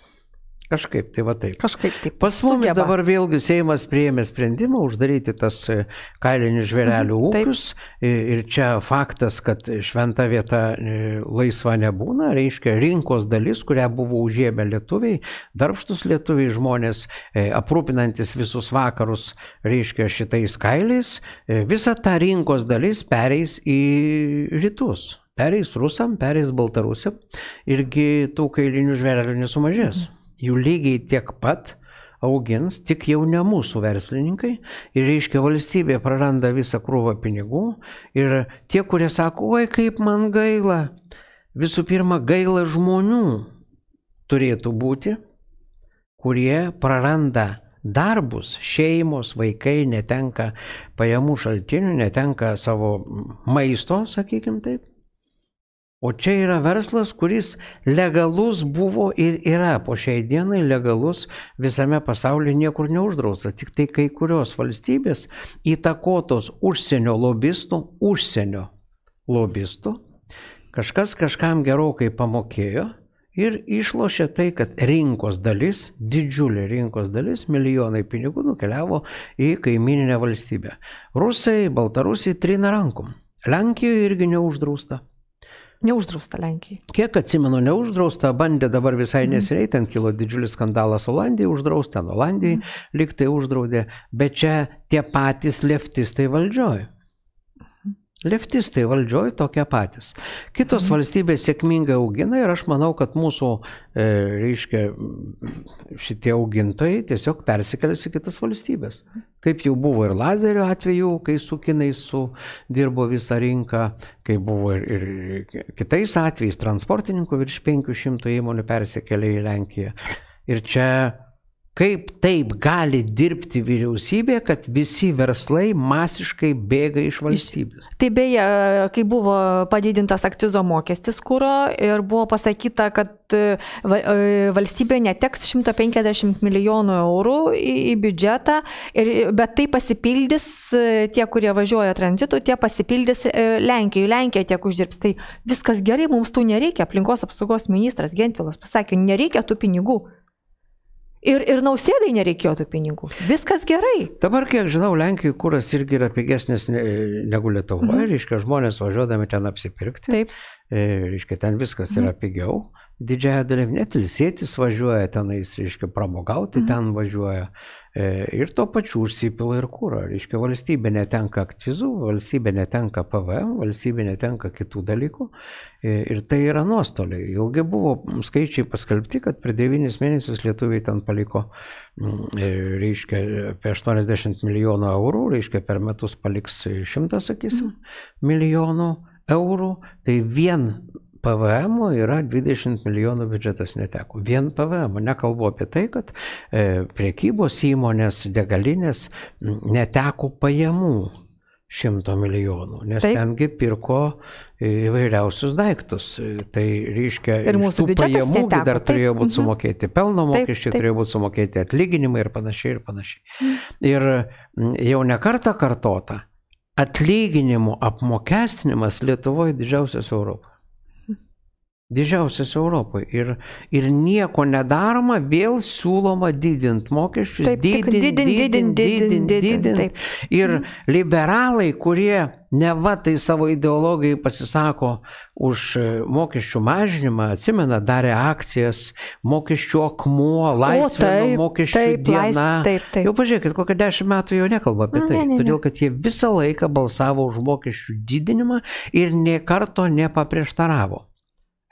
Kažkaip tai va taip. Kažkaip taip. Pas mumis dabar vėlgi Seimas priėmė sprendimą uždaryti tas e, kailinių žvėrelių mhm, ūkius. Ir čia faktas, kad šventa vieta e, laisva nebūna, reiškia rinkos dalis, kurią buvo užėmę lietuviai, darbštus lietuviai žmonės, e, aprūpinantis visus vakarus, reiškia šitais kailiais, visa ta rinkos dalis pereis į rytus. Pereis rusam, pereis baltarusiam irgi tų kailinių žvėrelių nesumažės. Mhm jų lygiai tiek pat augins, tik jau ne mūsų verslininkai. Ir reiškia, valstybė praranda visą krūvą pinigų. Ir tie, kurie sako, oi kaip man gaila, visų pirma, gaila žmonių turėtų būti, kurie praranda darbus, šeimos, vaikai netenka pajamų šaltinių, netenka savo maisto, sakykim taip. O čia yra verslas, kuris legalus buvo ir yra po šiai dienai legalus visame pasaulyje niekur neuždrausta. Tik tai kai kurios valstybės įtakotos užsienio lobistų, užsienio lobistų kažkas kažkam gerokai pamokėjo ir išlošė tai, kad rinkos dalis, didžiulė rinkos dalis, milijonai pinigų nukeliavo į kaimininę valstybę. Rusai, Baltarusiai trina rankom. Lenkijoje irgi neuždrausta. Neuždrausta Lenkijai. Kiek atsimenu, neuždrausta, bandė dabar visai neseniai, ten kilo didžiulis skandalas Olandijai uždrausta, Olandijai mm. liktai uždraudė, bet čia tie patys leftistai valdžioje. Leftistai valdžioj tokie patys. Kitos mhm. valstybės sėkmingai augina ir aš manau, kad mūsų, e, reiškia, šitie augintojai tiesiog persikėlės į kitas valstybės. Kaip jau buvo ir lazerio atveju, kai su kinais dirbo visą rinką, kai buvo ir, ir kitais atvejais transportininkų virš 500 įmonių persikėlė į Lenkiją. Ir čia Kaip taip gali dirbti vyriausybė, kad visi verslai masiškai bėga iš valstybės? Tai beje, kai buvo padidintas akcizo mokestis kūro ir buvo pasakyta, kad e, e, valstybė neteks 150 milijonų eurų į, biudžetą, bet tai pasipildys e, tie, kurie važiuoja tranzitu, tie pasipildys Lenkijoje, Lenkija tiek uždirbs. Tai viskas gerai, mums tų nereikia. Aplinkos apsaugos ministras Gentvilas pasakė, nereikia tų pinigų. Ir, ir nausėdai nereikėjo tų pinigų. Viskas gerai. Dabar, kiek žinau, Lenkijoje kuras irgi yra pigesnis negu Lietuvoje. Mhm. Reiškia, žmonės važiuodami ten apsipirkti. Taip. E, reiškia, ten viskas mhm. yra pigiau. Didžiąją dalimi net ilsėtis važiuoja tenais, reiškia, pramogauti mhm. ten važiuoja. E, ir tuo pačiu užsipila ir kūrą. Reiškia, valstybė netenka akcizų, valstybė netenka PVM, valstybė netenka kitų dalykų. E, ir tai yra nuostoliai. Ilgai buvo skaičiai paskelbti, kad per 9 mėnesius lietuviai ten paliko, mm, e, reiškia, apie 80 milijonų eurų, reiškia, per metus paliks 100, sakysim, milijonų eurų. Tai vien PVM yra 20 milijonų biudžetas neteko. Vien PVM. Nekalbu apie tai, kad e, priekybos įmonės, degalinės neteko pajamų šimto milijonų, nes Taip. tengi pirko įvairiausius daiktus. Tai reiškia, ir mūsų pajamų neteko. dar turėjo būti mhm. sumokėti, pelno mokesčiai turėjo būti sumokėti, atlyginimai ir panašiai ir panašiai. Mhm. Ir jau nekarta kartota, atlyginimų apmokestinimas Lietuvoje didžiausias Europoje. Didžiausias Europoje. Ir, ir nieko nedaroma, vėl siūloma didinti mokesčius. Taip, didinti, didinti, didinti, didinti. didinti. Ir liberalai, kurie ne va tai savo ideologijai pasisako už e, mokesčių mažinimą, atsimena, darė akcijas, mokesčių akmuo, laisvė mokesčių taip, diena. Taip, taip. Jau pažiūrėkit, kokią dešimt metų jau nekalba apie tai. Ne, ne, ne. Todėl, kad jie visą laiką balsavo už mokesčių didinimą ir nie karto nepaprieštaravo.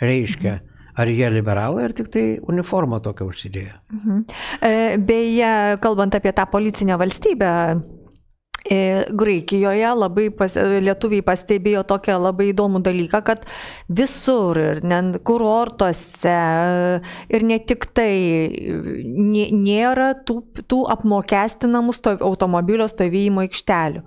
Reiškia, ar jie liberalai, ar tik tai uniformą tokią užsidėjo. Mhm. E, beje, kalbant apie tą policinę valstybę, e, Graikijoje labai pas, lietuviai pastebėjo tokią labai įdomų dalyką, kad visur, ir kurortuose, ir ne tik tai, nėra tų, tų apmokestinamų stov, automobilio stovėjimo aikštelių.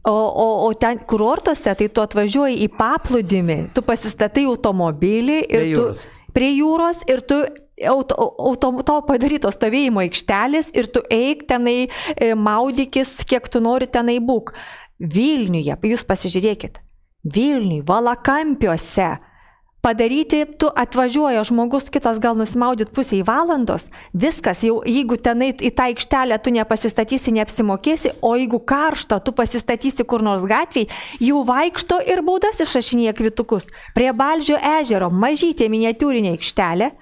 O, o, o ten kurortuose, tai tu atvažiuoji į paplūdimį, tu pasistatai automobilį ir prie jūros. tu prie jūros ir tu auto, auto, tavo padarytos stovėjimo aikštelės ir tu eik tenai, e, maudykis, kiek tu nori tenai būk. Vilniuje, jūs pasižiūrėkit, Vilniuje, Valakampiuose, padaryti, tu atvažiuoja žmogus kitas gal nusimaudyti pusiai valandos, viskas, jau jeigu tenai į tą aikštelę tu nepasistatysi, neapsimokėsi, o jeigu karšta, tu pasistatysi kur nors gatviai, jų vaikšto ir baudas išrašinėje kvitukus. Prie Balžio ežero mažytė miniatūrinė aikštelė,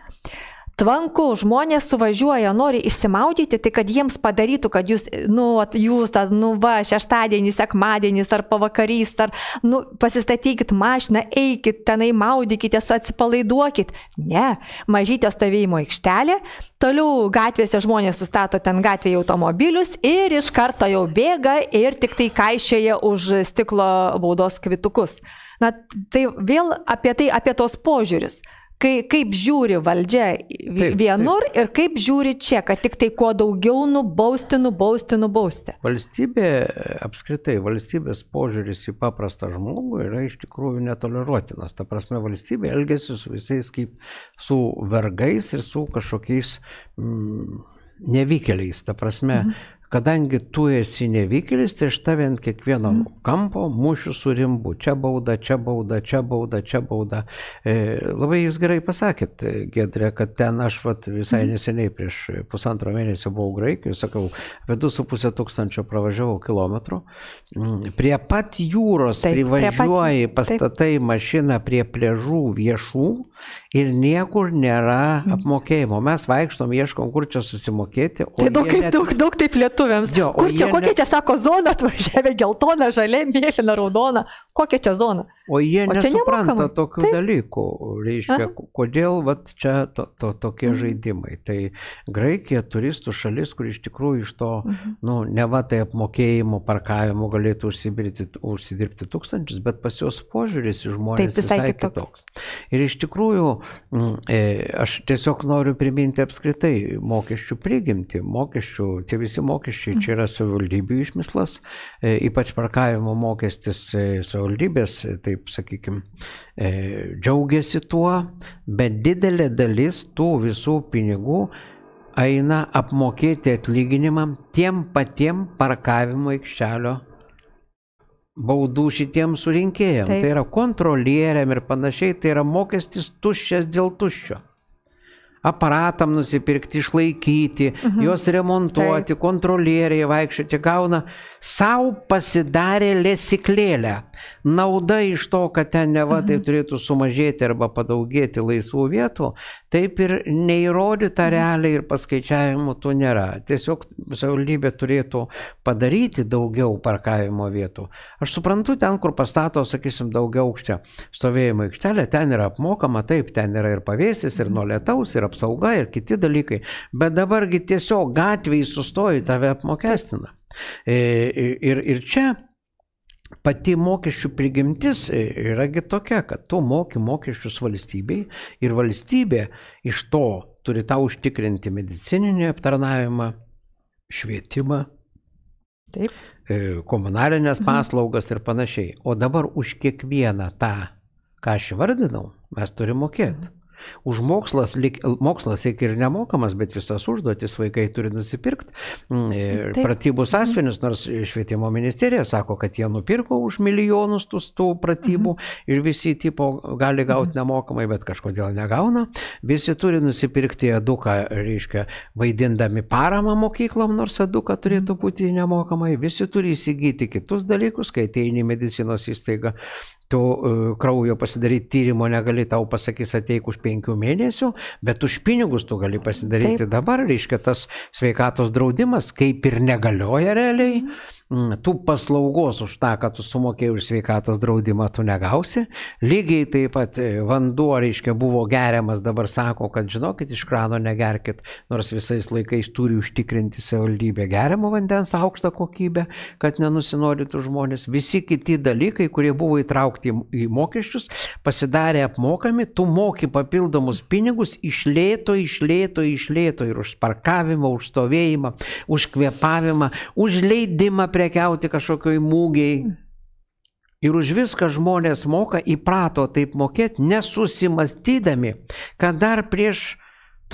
tvanku, žmonės suvažiuoja, nori išsimaudyti, tai kad jiems padarytų, kad jūs, nu, jūs, nu, va, šeštadienį, sekmadienis ar pavakarys, ar, nu, pasistatykit mašiną, eikit tenai, maudykitės, atsipalaiduokit. Ne, mažytė stovėjimo aikštelė, toliau gatvėse žmonės sustato ten gatvėje automobilius ir iš karto jau bėga ir tik tai kaišėja už stiklo baudos kvitukus. Na, tai vėl apie tai, apie tos požiūrius kai, kaip žiūri valdžia taip, vienur taip. ir kaip žiūri čia, kad tik tai kuo daugiau nubausti, nubausti, nubausti. Valstybė, apskritai, valstybės požiūris į paprastą žmogų yra iš tikrųjų netoleruotinas. Ta prasme, valstybė elgesi su visais kaip su vergais ir su kažkokiais mm, nevykėliais. Ta prasme, mhm kadangi tu esi nevykėlis, tai aš tave ant kiekvieno mm. kampo mušiu su rimbu. Čia bauda, čia bauda, čia bauda, čia bauda. E, labai jūs gerai pasakėt, Gedrė, kad ten aš vat, visai mm. neseniai prieš pusantro mėnesio buvau Graikijoje, sakau, apie 2,5 tūkstančio pravažiavau kilometrų. Mm, prie pat jūros Taip, privažiuoji, pat... pastatai Taip. mašiną prie pležų viešų ir niekur nėra mm. apmokėjimo. Mes vaikštom, ieškom, kur čia susimokėti. Tai daug, net... daug, daug taip lietuviams. Jo, Kur čia, kokia ne... čia sako zona atvažiavę, geltona, žalia, mėlyna, raudona, kokia čia zona? O jie o nesupranta nemokama. tokių Taip. dalykų, reiškia, Aha. kodėl vat, čia to, to, tokie mhm. žaidimai. Tai Graikija turistų šalis, kur iš tikrųjų iš to, mhm. nu, ne va tai apmokėjimo, parkavimo galėtų užsidirbti tūkstančius, bet pas jos požiūris į žmonės Taip, visai, visai kitoks. kitoks. Ir iš tikrųjų, mm, e, aš tiesiog noriu priminti apskritai mokesčių prigimti, mokesčių, tie visi mokesčiai čia yra savivaldybių išmislas, e, ypač parkavimo mokestis e, savivaldybės, taip sakykime, džiaugiasi tuo, bet didelė dalis tų visų pinigų eina apmokėti atlyginimam tiem patiem parkavimo aikštelio baudų šitiem surinkėjam. Taip. Tai yra kontrolieriam ir panašiai, tai yra mokestis tuščias dėl tuščio aparatam nusipirkti, išlaikyti, mhm. juos remontuoti, Taip. kontrolieriai vaikščioti, gauna savo pasidarė lesiklėlę. Nauda iš to, kad ten neva tai mhm. turėtų sumažėti arba padaugėti laisvų vietų, taip ir neįrodyta mhm. realiai ir paskaičiavimų tų nėra. Tiesiog savivaldybė turėtų padaryti daugiau parkavimo vietų. Aš suprantu, ten, kur pastato, sakysim, daugiau aukštę stovėjimo aikštelę, ten yra apmokama, taip, ten yra ir pavėsis, ir nuo lietaus, ir apsauga, ir kiti dalykai. Bet dabargi tiesiog gatvėje sustoji, tave apmokestina. E, ir, ir čia pati mokesčių prigimtis e, yragi tokia, kad tu moki mokesčius valstybei ir valstybė iš to turi tau užtikrinti medicininį aptarnavimą, švietimą, Taip. E, komunalinės mhm. paslaugas ir panašiai. O dabar už kiekvieną tą, ką aš vardinau, mes turime mokėti. Mhm. Už mokslas, lik, mokslas lik ir nemokamas, bet visas užduotis vaikai turi nusipirkti. Mm, pratybų mhm. sąsvinis, nors švietimo ministerija sako, kad jie nupirko už milijonus tų, tų pratybų mhm. ir visi tipo gali gauti mhm. nemokamai, bet kažkodėl negauna. Visi turi nusipirkti eduką, reiškia, vaidindami paramą mokyklom, nors eduka turėtų būti nemokamai. Visi turi įsigyti kitus dalykus, kai ateini medicinos įstaigą tu uh, kraujo pasidaryti tyrimo negali, tau pasakys ateik už penkių mėnesių, bet už pinigus tu gali pasidaryti Taip. dabar, reiškia tas sveikatos draudimas kaip ir negalioja realiai. Mhm Mm, tų paslaugos už tą, kad tu sumokėjai už sveikatos draudimą, tu negausi. Lygiai taip pat e, vanduo, reiškia, buvo geriamas, dabar sako, kad žinokit, iš krano negerkit, nors visais laikais turi užtikrinti savivaldybė geriamo vandens aukštą kokybę, kad nenusinodytų žmonės. Visi kiti dalykai, kurie buvo įtraukti į mokesčius, pasidarė apmokami, tu moki papildomus pinigus iš lėto, iš lėto, iš lėto ir už parkavimą, už stovėjimą, už kvepavimą, už leidimą prekiauti kažkokioj mūgiai. Ir už viską žmonės moka, įprato taip mokėti, nesusimastydami, kad dar prieš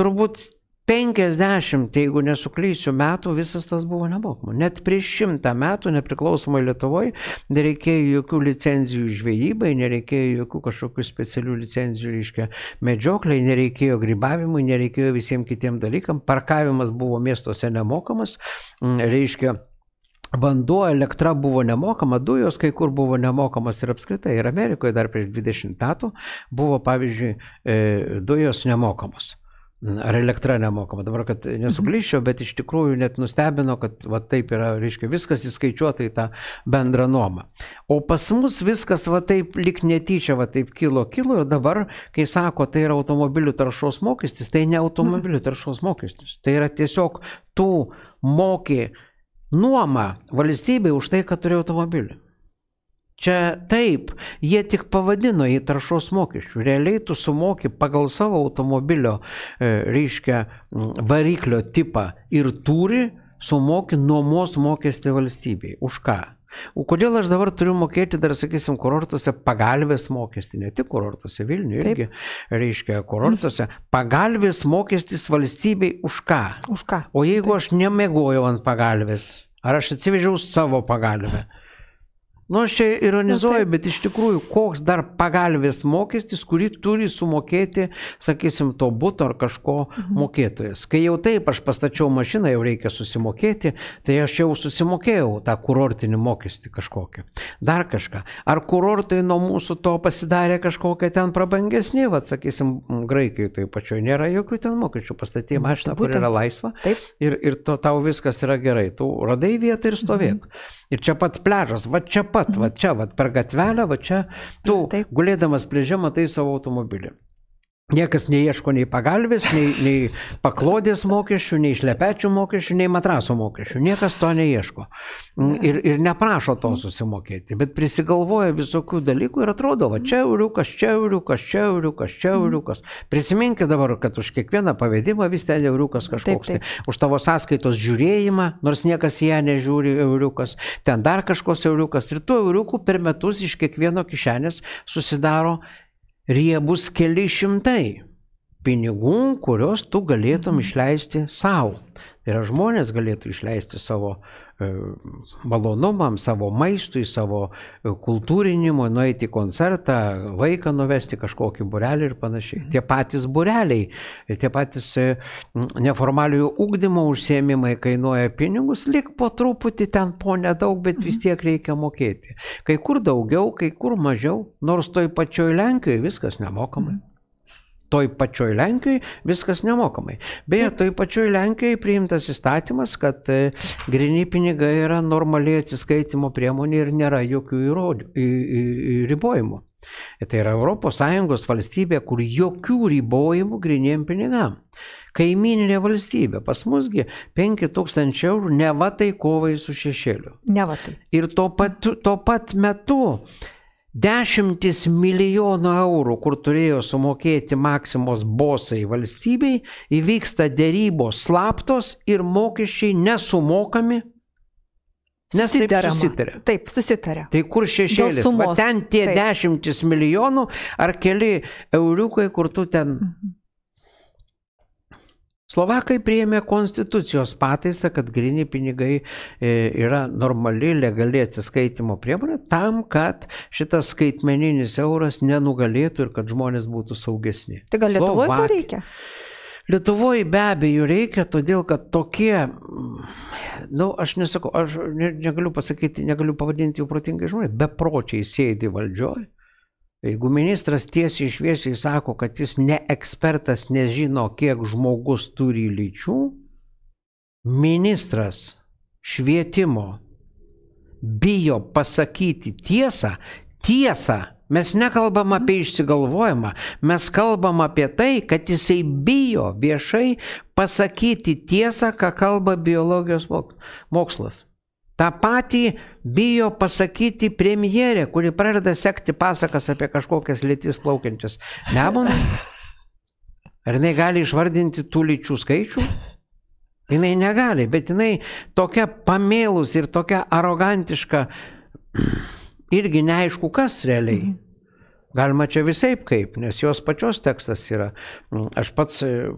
turbūt 50, jeigu nesuklysiu, metų visas tas buvo nemokama. Net prieš šimtą metų nepriklausomai Lietuvoje nereikėjo jokių licenzijų žvejybai, nereikėjo jokių kažkokių specialių licenzijų, reiškia, medžiokliai, nereikėjo grybavimui, nereikėjo visiems kitiem dalykam. Parkavimas buvo miestuose nemokamas, reiškia, vanduo, elektra buvo nemokama, dujos kai kur buvo nemokamas ir apskritai. Ir Amerikoje dar prieš 20 metų buvo, pavyzdžiui, e, dujos nemokamos. Ar elektra nemokama. Dabar, kad nesuklyščiau, bet iš tikrųjų net nustebino, kad va taip yra, reiškia, viskas įskaičiuota į tą bendrą nuomą. O pas mus viskas va taip lik netyčia, va taip kilo, kilo ir dabar, kai sako, tai yra automobilių taršos mokestis, tai ne automobilių taršos mokestis. Tai yra tiesiog tu moki nuomą valstybei už tai, kad turi automobilį. Čia taip, jie tik pavadino į taršos mokesčių. Realiai tu sumoki pagal savo automobilio, e, reiškia, variklio tipą ir turi sumoki nuomos mokestį valstybei. Už ką? O kodėl aš dabar turiu mokėti dar, sakysim, kurortuose pagalbės mokestį, ne tik kurortuose, Vilniuje irgi, reiškia, kurortuose, pagalbės mokestis valstybei už ką? Už ką? O jeigu aš nemėgojau ant pagalbės, ar aš atsivežiau savo pagalbę? Nu, aš čia ironizuoju, bet iš tikrųjų, koks dar pagalbės mokestis, kurį turi sumokėti, sakysim, to būto ar kažko mhm. mokėtojas. Kai jau taip aš pastačiau mašiną, jau reikia susimokėti, tai aš jau susimokėjau tą kurortinį mokestį kažkokį. Dar kažką. Ar kurortai nuo mūsų to pasidarė kažkokie ten prabangesni, vad, sakysim, graikai tai pačioj nėra jokių ten mokesčių, pastatė Mhm, mašiną, kur yra laisva. Taip. Ir, ir to, tau viskas yra gerai. Tu radai vietą ir stovėk. Mhm. Ir čia pat pležas, va čia pat, va čia, va per gatvelę, va čia. Tu Taip. gulėdamas pleže matai savo automobilį. Niekas neieško nei pagalbės, nei, nei paklodės mokesčių, nei šlepečių mokesčių, nei matraso mokesčių. Niekas to neieško. Mm, Ir, ir neprašo to susimokėti, bet prisigalvoja visokių dalykų ir atrodo, va čia euriukas, čia euriukas, čia euriukas, čia euriukas. Prisiminkit dabar, kad už kiekvieną pavedimą vis ten euriukas kažkoks. Taip, Tai. Už tavo sąskaitos žiūrėjimą, nors niekas ją nežiūri euriukas, ten dar kažkoks euriukas. Ir tų euriukų per metus iš kiekvieno kišenės susidaro riebus keli šimtai pinigų, kuriuos tu galėtum išleisti savo. Tai yra žmonės galėtų išleisti savo malonumam, savo maistui, savo e, kultūrinimui, nueiti į koncertą, vaiką nuvesti kažkokį burelį ir panašiai. Tie patys bureliai, tie patys e, neformaliojo ūkdymo užsiemimai kainuoja pinigus, lik po truputį ten po nedaug, bet vis tiek reikia mokėti. Kai kur daugiau, kai kur mažiau, nors toj pačioj Lenkijoje viskas nemokamai. Toj pačioj Lenkijoje viskas nemokamai. Beje, toj pačioj Lenkijoje priimtas įstatymas, kad e, grini pinigai yra normaliai atsiskaitimo priemonė ir nėra jokių įrodžių, į, į, į ribojimų. Tai yra ES valstybė, kur jokių ribojimų griniem pinigam. Kaimininė valstybė, pas musgi 5000 eurų ne va tai kovai su šešėliu. Ne va tai. Ir tuo pat, tuo pat metu dešimtis milijonų eurų, kur turėjo sumokėti Maksimos bosai valstybei, įvyksta dėrybos slaptos ir mokesčiai nesumokami, nes taip susitarė. Taip, susitarė. Tai kur šešėlis? Va ten tie Taip. dešimtis milijonų ar keli euriukai, kur tu ten Mhm. Slovakai priėmė konstitucijos pataisą, kad grini pinigai e, yra normali, legali atsiskaitimo priemonė tam, kad šitas skaitmeninis euras nenugalėtų ir kad žmonės būtų saugesni. Tai gal Lietuvoje to Slovakija- reikia? Lietuvoje be abejo reikia, todėl kad tokie, na, nu, aš nesakau, aš ne, negaliu pasakyti, negaliu pavadinti jų protingai žmonės, bepročiai sėdi valdžioje. Jeigu ministras tiesiai išviesiai sako, kad jis ne ekspertas, nežino, kiek žmogus turi lyčių, ministras švietimo bijo pasakyti tiesą, tiesą. Mes nekalbam apie išsigalvojimą, mes kalbam apie tai, kad jisai bijo viešai pasakyti tiesą, ką kalba biologijos mok- mokslas. Ta patį bijo pasakyti premjerė, kuri pradeda sekti pasakas apie kažkokias lytis plaukiančias. Nemoną. Ar jinai gali išvardinti tų lyčių skaičių? Jinai negali, bet jinai tokia pamėlus ir tokia arogantiška, irgi neaišku kas realiai. Galima čia visai kaip, nes jos pačios tekstas yra. Aš pats e,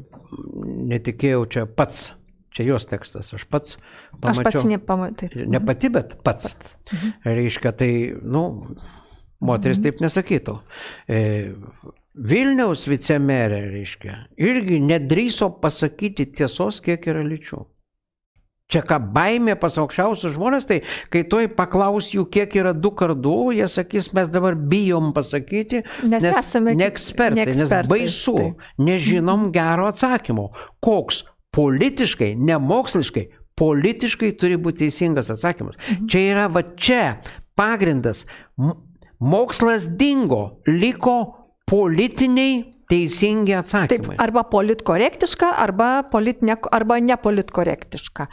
netikėjau čia pats, čia jos tekstas, aš pats Aš pats pamačiau. nepamatai. Ne pati, bet pats. Reiškia, tai, nu, moteris taip nesakytų. E, Vilniaus vicemerė, reiškia, irgi nedrįso pasakyti tiesos, kiek yra lyčių. Čia ką baimė pas aukščiausius žmonės, tai kai toj paklaus jų, kiek yra du kartų, jie sakys, mes dabar bijom pasakyti, Nes esame ne ne ekspertai, nes ekspertai, baisu, taip. nežinom gero atsakymo. Koks politiškai, nemoksliškai, politiškai turi būti teisingas atsakymas. Čia yra va čia pagrindas. Mokslas dingo, liko politiniai teisingi Taip, atsakymai. arba politkorektiška, arba, politinė, arba nepolitkorektiška.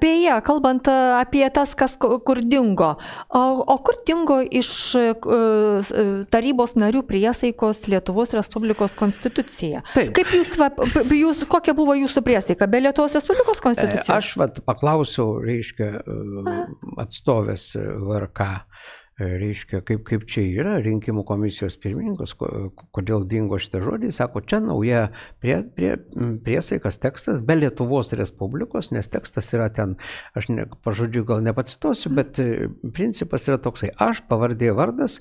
Beje, kalbant apie tas, kas ku- kur dingo, o, o kur dingo iš e, e, tarybos narių priesaikos Lietuvos Respublikos konstitucija? Taip. Kaip jūs, jūs, kokia buvo jūsų priesaika be Lietuvos Respublikos E, konstitucijos? Aš vat, paklausiau, reiškia, atstovės VRK, reiškia, kaip, kaip čia yra rinkimų komisijos pirmininkas, ko- kodėl dingo šitą žodį, sako, čia nauja prie, prie, priesaikas tekstas be Lietuvos Respublikos, nes tekstas yra ten, aš ne, pažodžiu gal nepacituosiu, bet e, principas yra toksai, aš pavardė vardas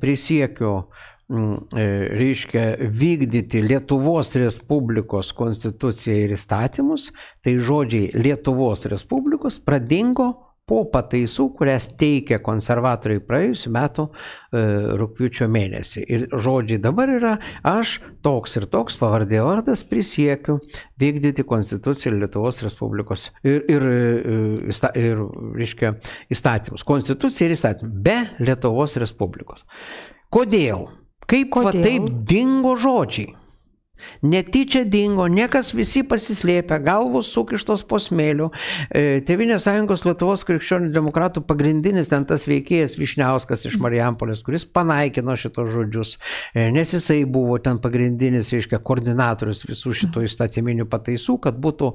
prisiekiu e, reiškia vykdyti Lietuvos Respublikos konstituciją ir įstatymus, tai žodžiai Lietuvos Respublikos pradingo po pataisų, kurias teikė konservatoriai praėjusiu metu e, rūpiučio mėnesį. Ir žodžiai dabar yra, aš toks ir toks pavardė vardas prisiekiu vykdyti Konstituciją ir Lietuvos Respublikos ir, ir, e, įsta- ir reiškia, įstatymus. Konstitucija ir įstatymus be Lietuvos Respublikos. Kodėl? Kaip va Kodėl? taip dingo žodžiai? Netyčia dingo, niekas visi pasislėpę, galvos sukištos po smėliu. E, Tevinės sąjungos Lietuvos krikščionių demokratų pagrindinis ten tas veikėjas Višniauskas iš Marijampolės, kuris panaikino šitos žodžius, e, nes jisai buvo ten pagrindinis, reiškia, koordinatorius visų šitų įstatyminių pataisų, kad būtų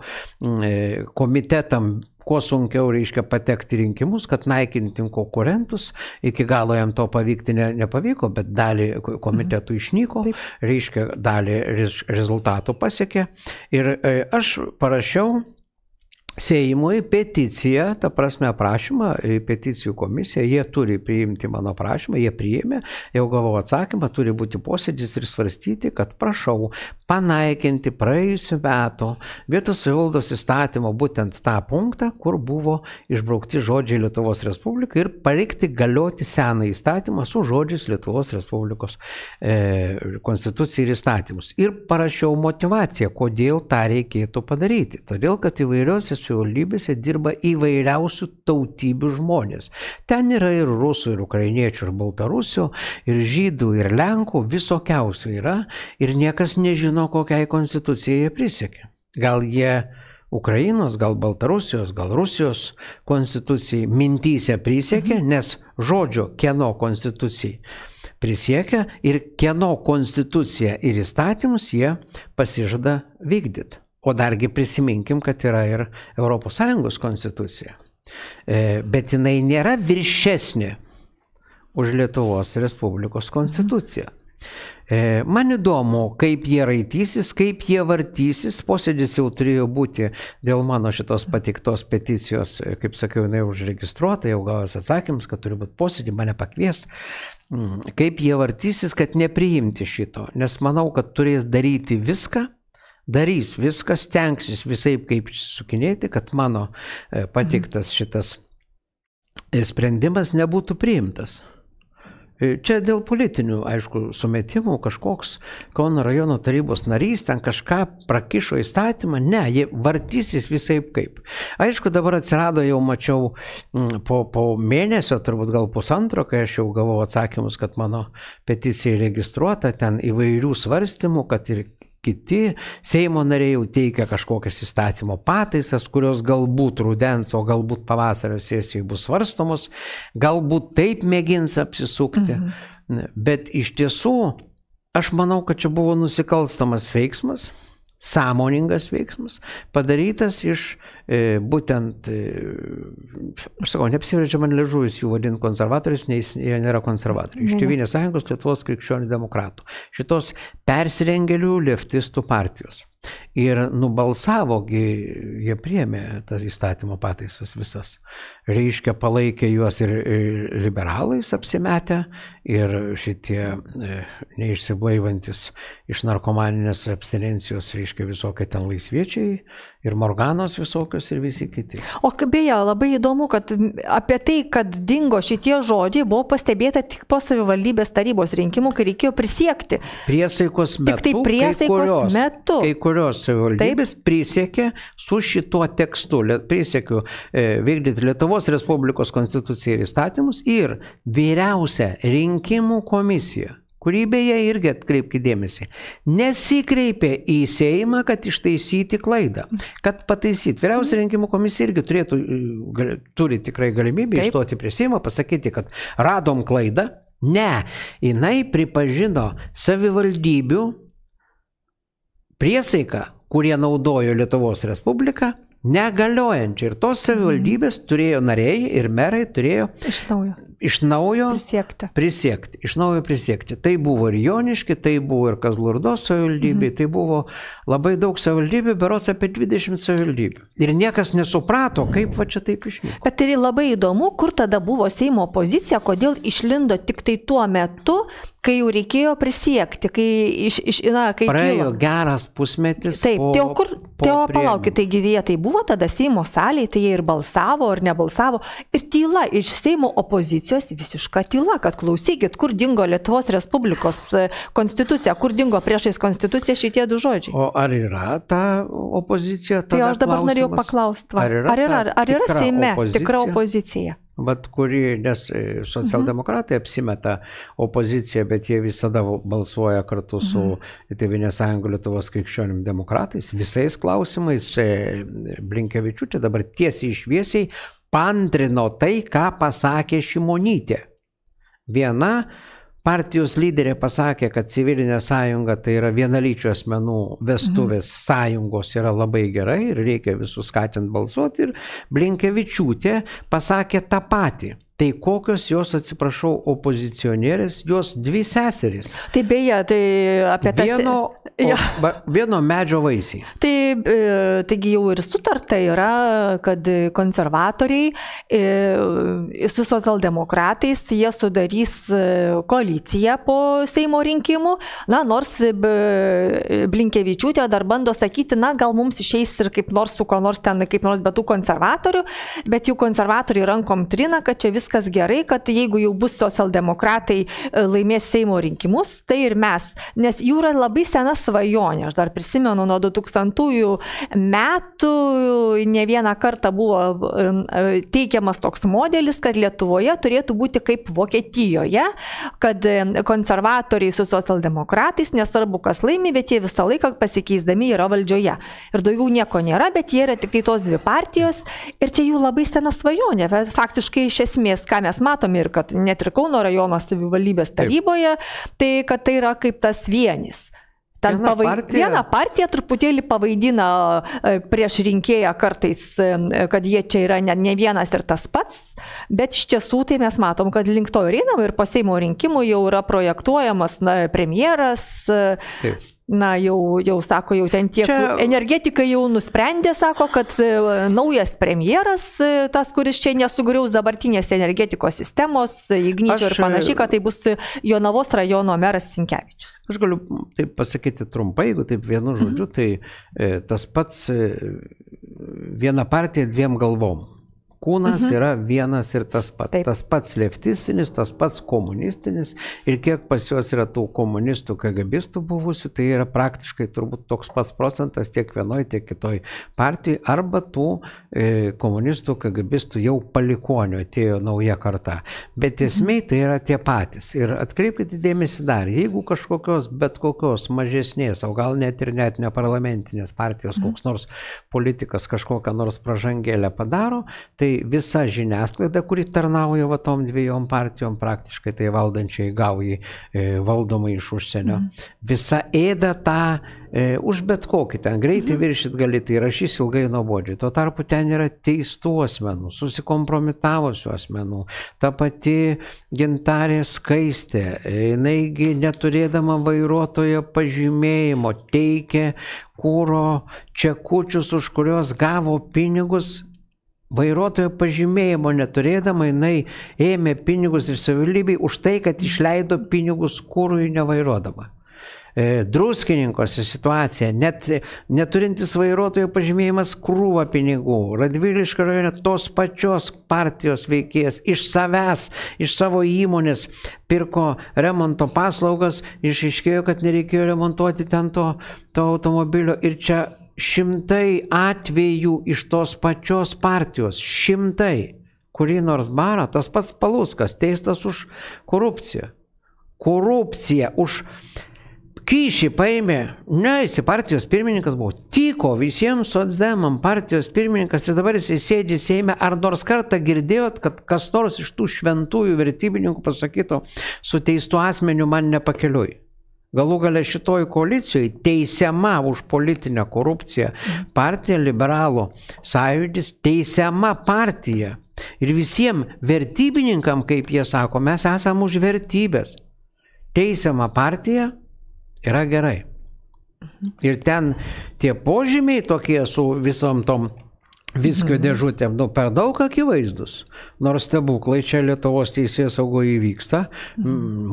e, komitetam kuo sunkiau reiškia patekti rinkimus, kad naikintim konkurentus. Iki galo jam to pavykti ne, nepavyko, bet dalį ko- komitetų išnyko, reiškia dalį rez- rezultatų pasiekė. Ir e, aš parašiau Seimui peticiją, ta prasme prašymą peticijų komisiją, jie turi priimti mano prašymą, jie priėmė, jau gavau atsakymą, turi būti posėdis ir svarstyti, kad prašau panaikinti praėjusiu metu vietos savivaldos įstatymo būtent tą punktą, kur buvo išbraukti žodžiai Lietuvos Respublikai ir palikti galioti seną įstatymą su žodžiais Lietuvos Respublikos e, konstitucija ir įstatymus. Ir parašiau motivaciją, kodėl tą reikėtų padaryti. Todėl, kad įvairiose savivaldybėse dirba įvairiausių tautybių žmonės. Ten yra ir rusų, ir ukrainiečių, ir baltarusių, ir žydų, ir lenkų, visokiausių yra ir niekas nežino, kokiai konstitucijai jie prisiekė. Gal jie Ukrainos, gal Baltarusijos, gal Rusijos konstitucijai mintysė prisiekė, nes žodžio kieno konstitucijai prisiekia ir kieno konstituciją ir įstatymus jie pasižada vykdyti. O dargi prisiminkim, kad yra ir ES konstitucija. E, Bet jinai nėra viršesnė už Lietuvos Respublikos konstituciją. E, Man įdomu, kaip jie raitysis, kaip jie vartysis. Posėdis jau turėjo būti dėl mano šitos patiktos peticijos, kaip sakiau, jinai užregistruota, jau gavęs atsakymus, kad turi būti posėdį, mane pakvies. Mm, Kaip jie vartysis, kad nepriimti šito. Nes manau, kad turės daryti viską, darys viską, stengsis visai kaip sukinėti, kad mano e, patiktas šitas e, sprendimas nebūtų priimtas. E, Čia dėl politinių, aišku, sumetimų kažkoks Kauno rajono tarybos narys ten kažką prakišo įstatymą, ne, jie vartysis visai kaip. Aišku, dabar atsirado, jau mačiau po, po mėnesio, turbūt gal pusantro, kai aš jau gavau atsakymus, kad mano peticija registruota, ten įvairių svarstymų, kad ir kiti Seimo nariai jau teikia kažkokias įstatymo pataisas, kurios galbūt rudens, o galbūt pavasario sesijoje bus svarstomos, galbūt taip mėgins apsisukti. Mhm. Bet iš tiesų, aš manau, kad čia buvo nusikalstamas veiksmas, sąmoningas veiksmas, padarytas iš e, būtent, e, aš sakau, neapsiverčia man ležuvis jų vadinti konservatoriais, nes jie nėra konservatoriai. Iš ne. Tevinės sąjungos Lietuvos krikščionių demokratų. Šitos persirengėlių leftistų partijos. Ir nubalsavogi, jie priemė tas įstatymo pataisas visas. Reiškia, palaikė juos ir, liberalais apsimetę, ir šitie e, neišsiblaivantis iš narkomaninės abstinencijos, reiškia, visokie ten laisviečiai, ir morganos visokios, ir visi kiti. O beje, labai įdomu, kad apie tai, kad dingo šitie žodžiai, buvo pastebėta tik po savivaldybės tarybos rinkimų, kai reikėjo prisiekti. Priesaikos metu. Tik tai kai priesaikos kurios, metu. Kai kurios savivaldybės prisiekė su šituo tekstu, prisiekiu e, vykdyti Lietuvos Respublikos konstituciją ir įstatymus ir vyriausia rinkimų komisija, kurį beje irgi atkreipkite dėmesį, nesikreipė į Seimą, kad ištaisyti klaidą, kad pataisyti. Vyriausia rinkimų komisija irgi turėtų, turi tikrai galimybę Taip. išstoti prie Seimo, pasakyti, kad radom klaidą. Ne, jinai pripažino savivaldybių priesaiką, kurie naudojo Lietuvos Respubliką, negaliojančią. Ir tos savivaldybės turėjo nariai ir merai turėjo Iš naujo. Prisiekti. prisiekti, iš naujo prisiekti. Tai buvo ir Joniški, tai buvo ir Kazlurdos savivaldybė, mhm. tai buvo labai daug savivaldybių, beros apie 20 savivaldybių. Ir niekas nesuprato, kaip va čia taip išnyko. Bet tai labai įdomu, kur tada buvo Seimo pozicija, kodėl išlindo tik tai tuo metu, kai jau reikėjo prisiekti, kai, iš, iš, na, kai Praėjo kilo. geras pusmetis. Taip, po- tai o kur, po tai palaukit, taigi jie tai buvo tada Seimo salėje, tai jie ir balsavo, ar nebalsavo. Ir tyla, iš Seimo opozicijos visiška tyla, kad klausykit, kur dingo Lietuvos Respublikos e, konstitucija, kur dingo priešais konstituciją šitie du žodžiai. O ar yra ta opozicija? Tai aš dabar norėjau klausimas? paklausti, va, Ar yra ar yra, ar yra tikra Seime opozicija? tikra opozicija? Bet kuri, nes e, socialdemokratai apsimeta opoziciją, bet jie visada balsuoja kartu su Tėvinės sąjunga Lietuvos krikščionim demokratais, visais klausimais. e, Blinkevičiūtė dabar tiesiai išviesiai pantrino tai, ką pasakė Šimonytė. Viena partijos lyderė pasakė, kad civilinė sąjunga tai yra vienalyčių asmenų vestuvės sąjungos yra labai gerai ir reikia visus skatinti balsuoti. Ir Blinkevičiūtė pasakė tą patį. Tai kokios jos, atsiprašau, opozicionierės, jos dvi seserys. Tai beje, tai apie tą... Vieno, Jo. o, vieno medžio vaisiai. Tai, e, taigi jau ir sutarta yra, kad konservatoriai e, su socialdemokratais jie sudarys e, koaliciją po Seimo rinkimų. Na, nors Blinkevičiūtė dar bando sakyti, na, gal mums išeis ir kaip nors su ko nors ten, kaip nors be tų konservatorių, bet jų konservatoriai rankom trina, kad čia viskas gerai, kad jeigu jau bus socialdemokratai e, laimės Seimo rinkimus, tai ir mes. Nes jų yra labai sena svajonė. Aš dar prisimenu, nuo 2000 metų ne vieną kartą buvo e, teikiamas toks modelis, kad Lietuvoje turėtų būti kaip Vokietijoje, kad konservatoriai su socialdemokratais, nesvarbu kas laimi, bet jie visą laiką pasikeisdami yra valdžioje. Ir daugiau nieko nėra, bet jie yra tik tai tos dvi partijos ir čia jų labai sena svajonė. Faktiškai iš esmės, ką mes matome ir kad net ir Kauno rajono savivaldybės Taip. taryboje, tai kad tai yra kaip tas vienis. Ten Viena pavai... partija- Viena partija truputėlį pavaidina e, prieš rinkėją kartais, e, kad jie čia yra ne, ne vienas ir tas pats, bet iš tiesų tai mes matom, kad link to ir einam ir po Seimo rinkimų jau yra projektuojamas na, premjeras, e, Taip. Na jau, jau sako, jau ten tiek. Čia- Energetikai jau nusprendė, sako, kad e, naujas premjeras, e, tas, kuris čia nesugriaus dabartinės energetikos sistemos, e, Ignyčio ir Aš, e, panašiai, kad tai bus Jonavos rajono meras Sinkevičius. Aš galiu taip pasakyti trumpai, jeigu taip vienu žodžiu, tai e, tas pats viena partija dviem galvom. Kūnas mhm. yra vienas ir tas pats. Taip. Tas pats leftistinis, tas pats komunistinis. Ir kiek pas juos yra tų komunistų, kagabistų buvusių, tai yra praktiškai turbūt toks pats procentas tiek vienoje, tiek kitoje partijoje. Arba tų e, komunistų, kagabistų jau palikonių atėjo nauja karta. Bet esmė tai yra tie patys. Ir atkreipkite dėmesį dar, jeigu kažkokios, bet kokios mažesnės, o gal net ir net ne parlamentinės partijos, koks nors politikas kažkokią nors pražangėlę padaro, tai visa žiniasklaida, kuri tarnauja va tom dviejom partijom, praktiškai tai valdančiai gauji e, valdomai iš užsienio, visa ėda tą e, už bet kokį, ten greitai viršit gali, tai rašys ilgai nuobodžiai. Tuo tarpu ten yra teistų asmenų, susikompromitavusių asmenų. Ta pati gintarė skaistė, jinaigi neturėdama vairuotojo pažymėjimo teikė kūro čekučius, už kuriuos gavo pinigus vairuotojo pažymėjimo neturėdama, jinai ėmė pinigus iš savivaldybei už tai, kad išleido pinigus kūrui nevairuodama. E, Druskininkose situacija, net neturintis vairuotojo pažymėjimas krūva pinigų. Radviliškio rajone tos pačios partijos veikėjas iš savęs, iš savo įmonės pirko remonto paslaugas, išaiškėjo, kad nereikėjo remontuoti ten to, to automobilio ir čia šimtai atvejų iš tos pačios partijos, šimtai, kurį nors barą, tas pats Paluskas, teistas už korupciją. korupciją, už kyšį paėmė, ne, jis partijos pirmininkas buvo, tiko visiems socdemam partijos pirmininkas ir dabar jis sėdži Seime, ar nors kartą girdėjot, kad kas nors iš tų šventųjų vertybininkų pasakytų, su teistu asmeniu man nepakeliui. Galų gale šitoj koalicijoje teisiama už politinę korupciją partija liberalų sąjūdis teisiama partija. Ir visiems vertybininkam, kaip jie sako, mes esame už vertybės. Teisiama partija yra gerai. Ir ten tie požymiai tokie su visom tom viskio dėžutėm, nu, per daug akivaizdus. Nors stebuklai čia Lietuvos teisės saugoje įvyksta,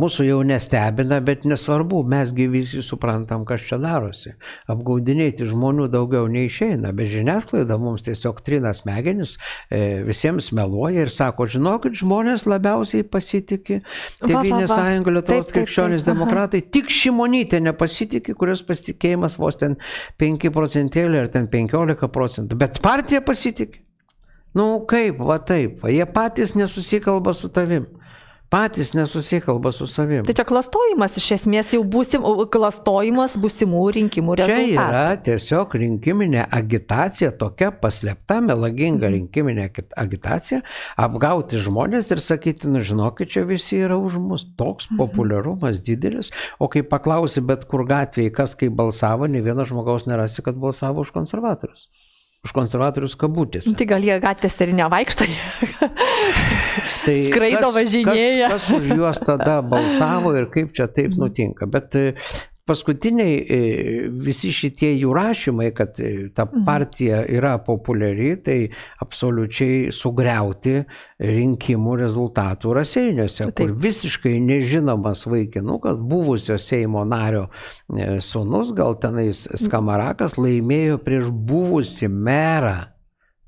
mūsų jau nestebina, bet nesvarbu, mesgi visi suprantam, kas čia darosi. Apgaudinėti žmonių daugiau neišeina, bet žiniasklaida mums tiesiog trina smegenis, e, visiems meluoja ir sako, žinokit, žmonės labiausiai pasitikė Tevinė sąjunga Lietuvos krikščionys demokratai, tik šimonytė nepasitikė, kurios pasitikėjimas vos ten 5 procentėlį ar ten 15 procentų, bet partija pasitikė. Nu kaip, va taip, va, jie patys nesusikalba su tavim. Patys nesusikalba su savim. Tai čia klastojimas iš esmės jau būsim, klastojimas būsimų rinkimų rezultatų. Čia yra tiesiog rinkiminė agitacija, tokia paslėpta, melaginga mhm. rinkiminė agitacija, apgauti žmonės ir sakyti, nu žinokit, čia visi yra už mus. Toks mhm. populiarumas didelis, o kai paklausi bet kur gatvėje, kas kaip balsavo, ne vieno žmogaus nerasi, kad balsavo už konservatorius už konservatorius kabutės. Tai gal jie gatvėse ir nevaikšta. tai Skraido kas, važinėja. Kas, kas už juos tada balsavo ir kaip čia taip nutinka. Bet paskutiniai e, visi šitie jų rašymai, kad e, ta mhm. partija yra populiari, tai absoliučiai sugriauti rinkimų rezultatų raseiniuose, kur visiškai nežinomas vaikinukas, buvusio Seimo nario e, sunus, gal tenais Skamarakas, laimėjo prieš buvusi merą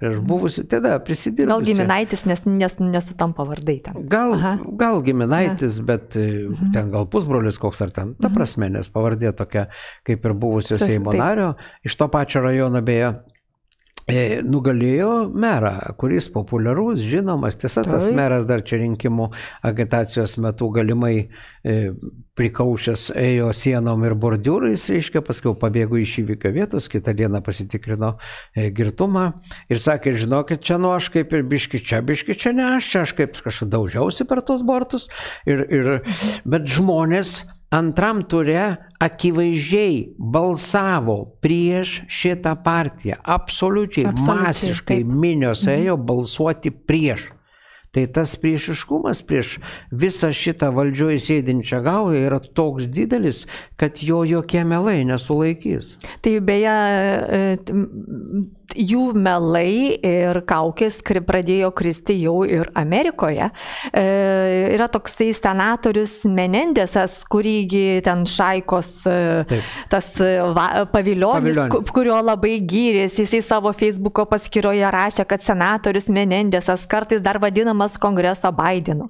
prieš buvusių, tada prisidirbo. Gal giminaitis, nes, nes nesutampa vardai ten. Gal, Aha. gal giminaitis, Aha. bet mhm. ten gal pusbrolis koks ar ten. Ta mhm. prasme, nes pavardė tokia kaip ir buvusio Seimo nario, iš to pačio rajono beje. E, nugalėjo merą, kuris populiarus, žinomas. Tiesa, tas meras dar čia rinkimų agitacijos metu galimai e, prikaušęs ėjo sienom ir bordiūrais, reiškia, paskui pabėgo iš įvykio vietos, kitą dieną pasitikrino e, girtumą ir sakė, žinokit, čia nu aš kaip ir biški čia, biški čia ne aš, čia aš kaip kažkaip daužiausi per tos bortus. Ir, ir, bet žmonės antram ture akivaizdžiai balsavo prieš šitą partiją. Absoliučiai, Absoliučiai masiškai taip. minios mhm. ėjo balsuoti prieš. Tai tas priešiškumas prieš visą šitą valdžioje sėdinčią gaują yra toks didelis, kad jo jokie melai nesulaikys. Tai beje, e, jų melai ir kaukės pradėjo kristi jau ir Amerikoje. E, yra toksai senatorius Menendesas, kurįgi ten šaikos e, Taip. tas va, paviljonis, paviljonis, kurio labai gyrėsi, jisai savo Facebook'o paskyroje rašė, kad senatorius Menendesas kartais dar vadinamas vadinamas kongreso Bidenu.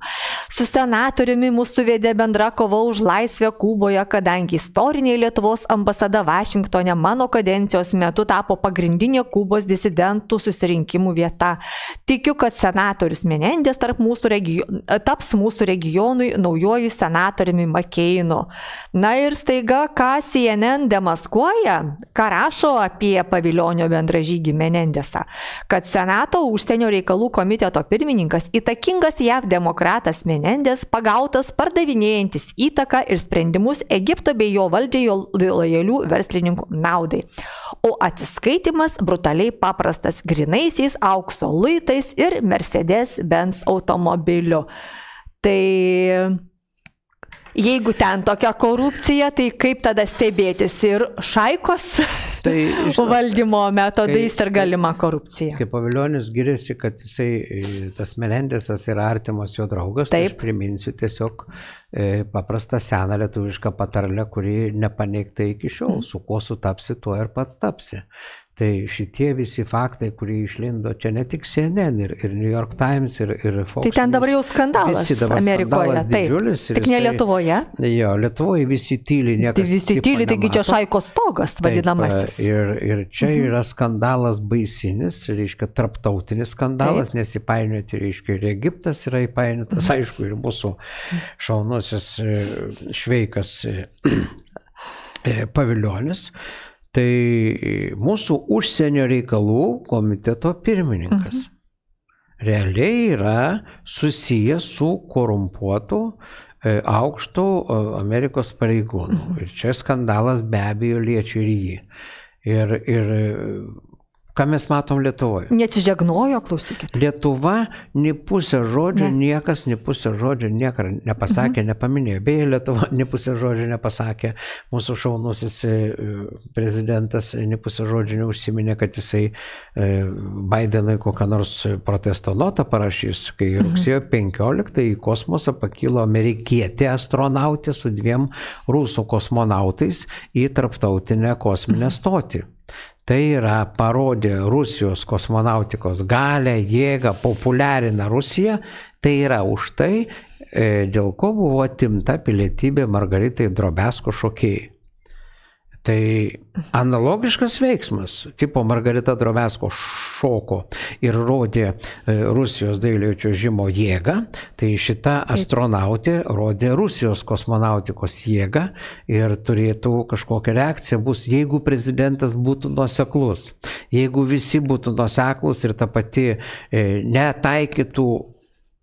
Su senatoriumi mūsų vedė bendra kova už laisvę Kuboje, kadangi istoriniai Lietuvos ambasada Vašingtonė mano kadencijos metu tapo pagrindinė Kubos disidentų susirinkimų vieta. Tikiu, kad senatorius Menendės mūsų regio... taps mūsų regionui naujojų senatoriumi Makeinu. Na ir staiga, ką CNN demaskuoja, ką rašo apie paviljonio bendražygį Menendėsą, kad Senato užsienio reikalų komiteto pirmininkas į Įtakingas JAV demokratas Menendės pagautas pardavinėjantis įtaką ir sprendimus Egipto bei jo valdžiai lojalių verslininkų naudai. O atsiskaitimas brutaliai paprastas grinaisiais aukso luitais ir Mercedes-Benz automobiliu. Tai Jeigu ten tokia korupcija, tai kaip tada stebėtis ir šaikos tai, žinot, valdymo metodais kai, ir galima korupcija? Kaip paviljonis giriasi, kad jisai, e, tas Melendėsas yra artimas jo draugas, tai Taip. tai aš priminsiu tiesiog e, paprastą seną lietuvišką patarlę, kuri nepaneigta iki šiol, mm. su kuo sutapsi, tuo ir pats tapsi. Tai šitie visi faktai, kurie išlindo, čia ne tik CNN ir, ir New York Times ir, ir Fox. Tai ten dabar jau skandalas dabar Amerikoje, skandalas didžiulis. Taip. Tik ne Lietuvoje. Jo, Lietuvoje visi tyli. Tai visi tyli, taigi čia šaikos stogas vadinamasis. Taip, ir, ir čia mhm. yra skandalas baisinis, reiškia, tarptautinis skandalas, Taip. nes įpainioti, reiškia, ir Egiptas yra įpainiotas, mhm. aišku, ir mūsų šaunus vyriausias e, šveikas e, e, paviljonis, tai mūsų užsienio reikalų komiteto pirmininkas. Mhm. Realiai yra susijęs su korumpuotu aukštų Amerikos pareigūnų. Mhm. Ir čia skandalas be abejo liečia ir jį. Ir, ir Ką mes matom Lietuvoje? Neatsižegnojo, klausykit. Lietuva, ni pusę žodžio, ne. niekas, ni pusę žodžio niekada nepasakė, mhm. nepaminėjo. Beje, Lietuva, ni pusę žodžio nepasakė. Mūsų šaunusis e, prezidentas, ni pusę žodžio neužsiminė, kad jisai e, Bidenui kokią nors protesto notą parašys, kai mhm. rugsėjo 15 į kosmosą pakilo amerikietė astronautė su dviem rusų kosmonautais į tarptautinę kosminę stotį. Tai yra parodė Rusijos kosmonautikos galę, jėgą, populiarina Rusiją. Tai yra už tai, e, dėl ko buvo atimta pilietybė Margaritai Drobesko šokėjai. Tai analogiškas veiksmas, tipo Margarita Drovesko šoko ir rodė e, Rusijos dailiojo čiuožimo jėgą, tai šita astronautė rodė Rusijos kosmonautikos jėgą ir turėtų kažkokią reakciją. Bus, jeigu prezidentas būtų nuoseklus, jeigu visi būtų nuoseklus ir ta pati e, netaikytų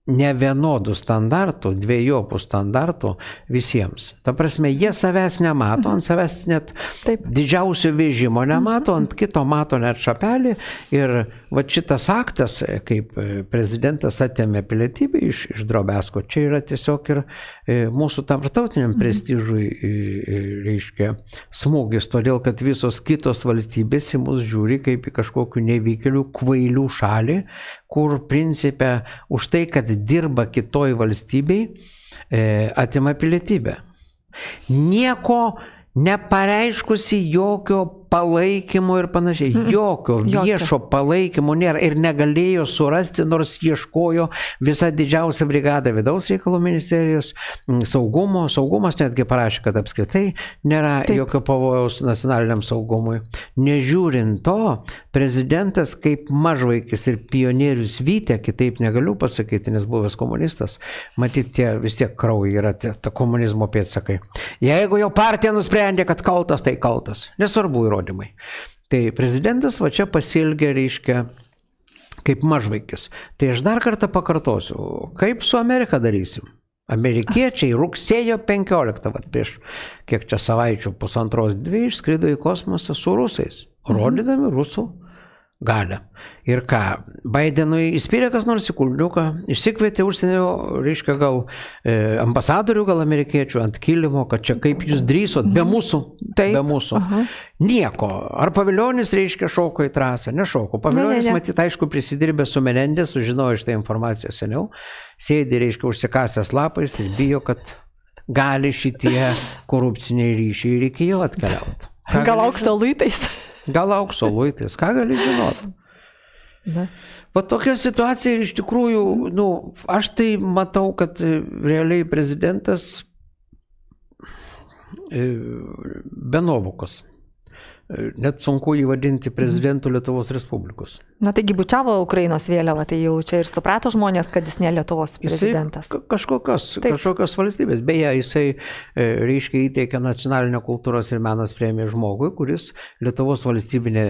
ne vienodų standartų, dviejopų standartų visiems. Ta prasme, jie savęs nemato, ant savęs net Taip. didžiausio vežimo nemato, ant kito mato net šapelį. Ir va šitas aktas, kaip prezidentas atėmė pilietybę iš, iš Drobesko, čia yra tiesiog ir e, mūsų tarptautiniam prestižui, reiškia, smūgis, todėl kad visos kitos valstybės į mus žiūri kaip į kažkokių nevykėlių, kvailių šalį, kur principė už tai, kad dirba kitoj valstybei, e, atima pilietybę. Nieko nepareiškusi jokio palaikymo ir panašiai. Jokio viešo palaikymo nėra ir negalėjo surasti, nors ieškojo visa didžiausia brigada vidaus reikalų ministerijos, saugumo, saugumas netgi parašė, kad apskritai nėra Taip. jokio pavojaus nacionaliniam saugumui. Nežiūrint to, prezidentas kaip mažvaikis ir pionierius Vytė, kitaip negaliu pasakyti, nes buvęs komunistas, matyt, tie vis tiek kraujai yra tie, ta komunizmo pėtsakai. Jeigu jau partija nusprendė, kad kaltas, tai kaltas. Nesvarbu įrodymai. Tai prezidentas va čia pasilgė, reiškia, kaip mažvaikis. Tai aš dar kartą pakartosiu, kaip su Amerika darysim. Amerikiečiai rugsėjo 15, vat, prieš kiek čia savaičių, pusantros dvi, išskrido į kosmosą su rusais. Rodydami rusų galę. Ir ką, Bidenui įspyrė kas nors į kulniuką, išsikvietė užsienio, reiškia, gal e, ambasadorių, gal amerikiečių ant kilimo, kad čia kaip jūs drįsot, be mūsų. Taip. Be mūsų. Aha. Nieko. Ar paviljonis, reiškia, šoko į trasą? Nešoko. Paviljonis, ne, ne, ne. matyt, aišku, prisidirbė su Menendė, sužinojo šitą informaciją seniau, sėdi, reiškia, užsikasęs lapais ir bijo, kad gali šitie korupciniai ryšiai ir iki jo atkeliauti. Gal aukšto luitais? Gal aukso luitais, ką gali žinoti? Va tokia situacija iš tikrųjų, nu, aš tai matau, kad e, realiai prezidentas e, be nuovokos. Net sunku įvadinti prezidentų Lietuvos Respublikos. Na taigi bučiavo Ukrainos vėliavą, tai jau čia ir suprato žmonės, kad jis ne Lietuvos prezidentas. Jisai kažkokios, Taip. kažkokios valstybės. Beje, jisai reiškia įteikė nacionalinę kultūros ir menas premiją žmogui, kuris Lietuvos valstybinę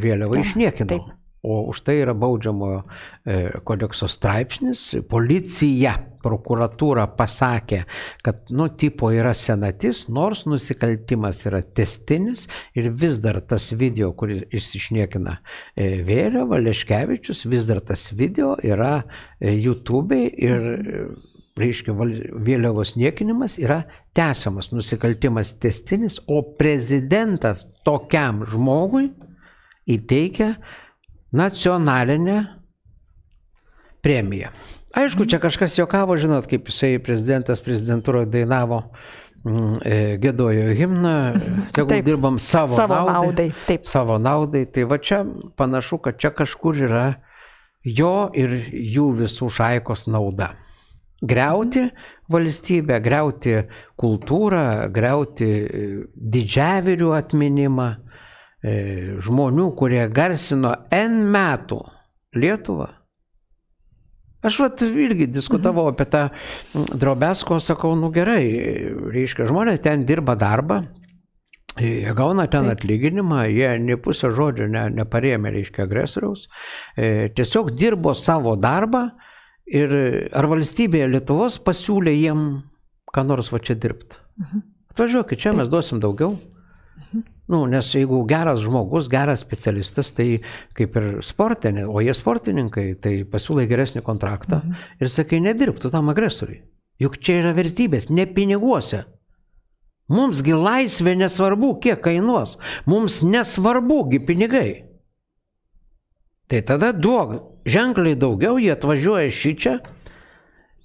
vėliavą išniekino. Taip. O už tai yra baudžiamojo e, kodekso straipsnis. Policija, prokuratūra pasakė, kad, nu, tipo yra senatis, nors nusikaltimas yra testinis ir vis dar tas video, kuris išsišniekina e, vėliavą, Leškevičius, vis dar tas video yra e, YouTube ir reiškia, vėliavos niekinimas yra tęsiamas nusikaltimas testinis, o prezidentas tokiam žmogui įteikia nacionalinę premiją. Aišku, čia kažkas jokavo, žinot, kaip jisai prezidentas prezidentūroje dainavo, mm, e, gėdojo himną, tegul taip, dirbam savo, savo naudai, naudai. Taip. Savo naudai. Tai va čia panašu, kad čia kažkur yra jo ir jų visų šaikos nauda. Greuti valstybę, greuti kultūrą, greuti e, didžiavirių atminimą, žmonių, kurie garsino N metų Lietuvą, Aš vat irgi diskutavau apie tą drobesko, sakau, nu gerai, reiškia, žmonės ten dirba darbą, Jie gauna ten atlyginimą, jie ne pusę žodžio ne, neparėmė, reiškia, agresoriaus, e, tiesiog dirbo savo darbą ir ar valstybėje Lietuvos pasiūlė jiem ką nors va čia dirbti. Mhm. Atvažiuokit, čia mes duosim daugiau. Nu, nes jeigu geras žmogus, geras specialistas, tai kaip ir sportinė, o jie sportininkai, tai pasiūlai geresnį kontraktą mhm. ir sakai, nedirbtų tam agresoriui. Juk čia yra vertybės, ne piniguose. Mumsgi laisvė nesvarbu, kiek kainuos. Mums nesvarbugi pinigai. Tai tada duok ženkliai daugiau, jie atvažiuoja šį čia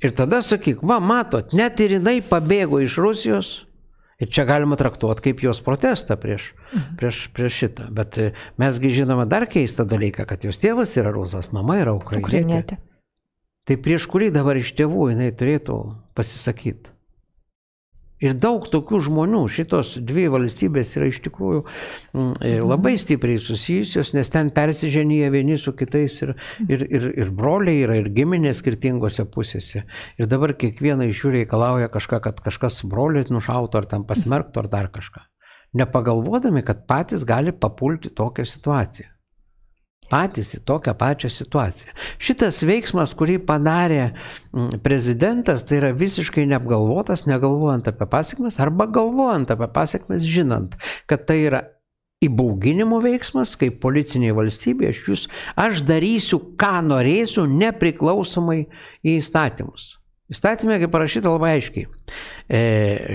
ir tada sakyk, va, matot, net ir jinai pabėgo iš Rusijos. Ir čia galima traktuoti kaip jos protestą prieš, mhm. prieš, prieš šitą. Bet e, mesgi žinome dar keistą dalyką, kad jos tėvas yra rusas, mama yra ukrainietė. ukrainietė. Tai prieš kurį dabar iš tėvų jinai turėtų pasisakyti. Ir daug tokių žmonių, šitos dvi valstybės yra iš tikrųjų mm, e, mhm. labai stipriai susijusios, nes ten persiženyje vieni su kitais ir, ir, ir, ir broliai yra, ir giminės skirtingose pusėse. Ir dabar kiekviena iš jų reikalauja kažką, kad kažkas broliai nušautų ar tam pasmerktų ar dar kažką. Nepagalvodami, kad patys gali papulti tokią situaciją patys į tokią pačią situaciją. Šitas veiksmas, kurį padarė mm, prezidentas, tai yra visiškai neapgalvotas, negalvojant apie pasiekmes, arba galvojant apie pasiekmes, žinant, kad tai yra įbauginimo veiksmas, kaip policinėje valstybėje, aš jūs, aš darysiu, ką norėsiu, nepriklausomai į įstatymus. Įstatymė, kaip parašyta labai aiškiai, e,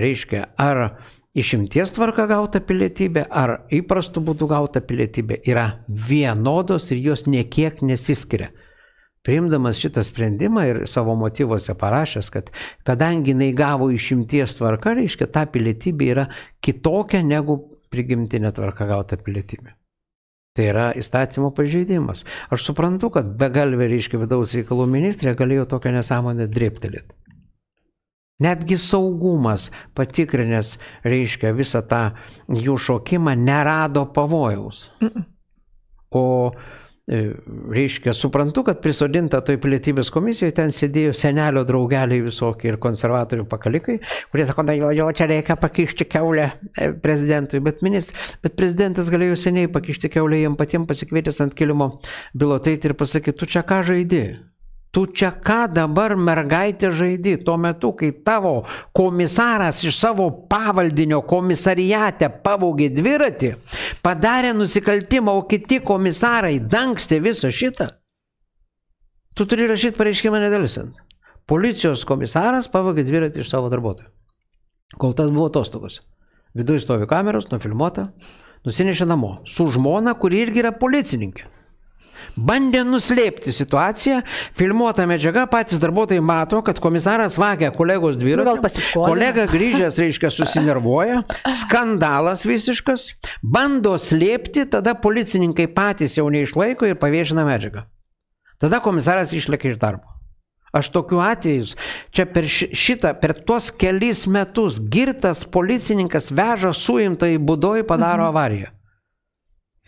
reiškia, ar išimties tvarka gauta pilietybė ar įprastų būdų gauta pilietybė yra vienodos ir jos niekiek nesiskiria. Priimdamas šitą sprendimą ir savo motyvuose parašęs, kad kadangi jinai gavo išimties tvarka, reiškia, ta pilietybė yra kitokia negu prigimtinė tvarka gauta pilietybė. Tai yra įstatymo pažeidimas. Aš suprantu, kad be galvė, reiškia, vidaus reikalų ministrė galėjo tokią nesąmonę drėptelėti. Netgi saugumas patikrinęs, reiškia, visą tą jų šokimą, nerado pavojaus. O e, reiškia, suprantu, kad prisodinta toj pilietybės komisijoje ten sėdėjo senelio draugeliai visokie ir konservatorių pakalikai, kurie sako, na jo, jo, čia reikia pakišti keulę e, prezidentui, bet, ministr, bet prezidentas galėjo seniai pakišti keulę jiem patiems pasikvietęs ant kilimo bilotaitį ir pasakyti, tu čia ką žaidži? Tu čia ką dabar mergaitė žaidi, tuo metu, kai tavo komisaras iš savo pavaldinio komisarijate pavogė dviratį, padarė nusikaltimą, o kiti komisarai dangstė visą šitą. Tu turi rašyti pareiškimą nedėlisant. Policijos komisaras pavogė dviratį iš savo darbuotojo. Kol tas buvo atostogos. Viduje stovi kameros, nufilmuota, nusinešė namo su žmona, kuri irgi yra policininkė. Bandė nuslėpti situaciją, filmuota medžiaga, patys darbuotojai mato, kad komisaras vagia kolegos dviratį. Kolega grįžęs, reiškia, susinervuoja, skandalas visiškas, bando slėpti, tada policininkai patys jau neišlaiko ir paviešina medžiagą. Tada komisaras išlėkia iš darbo. Aš tokiu atvejus, čia per šitą, per tuos kelis metus girtas policininkas veža suimtą į būdoj, padaro mhm. avariją.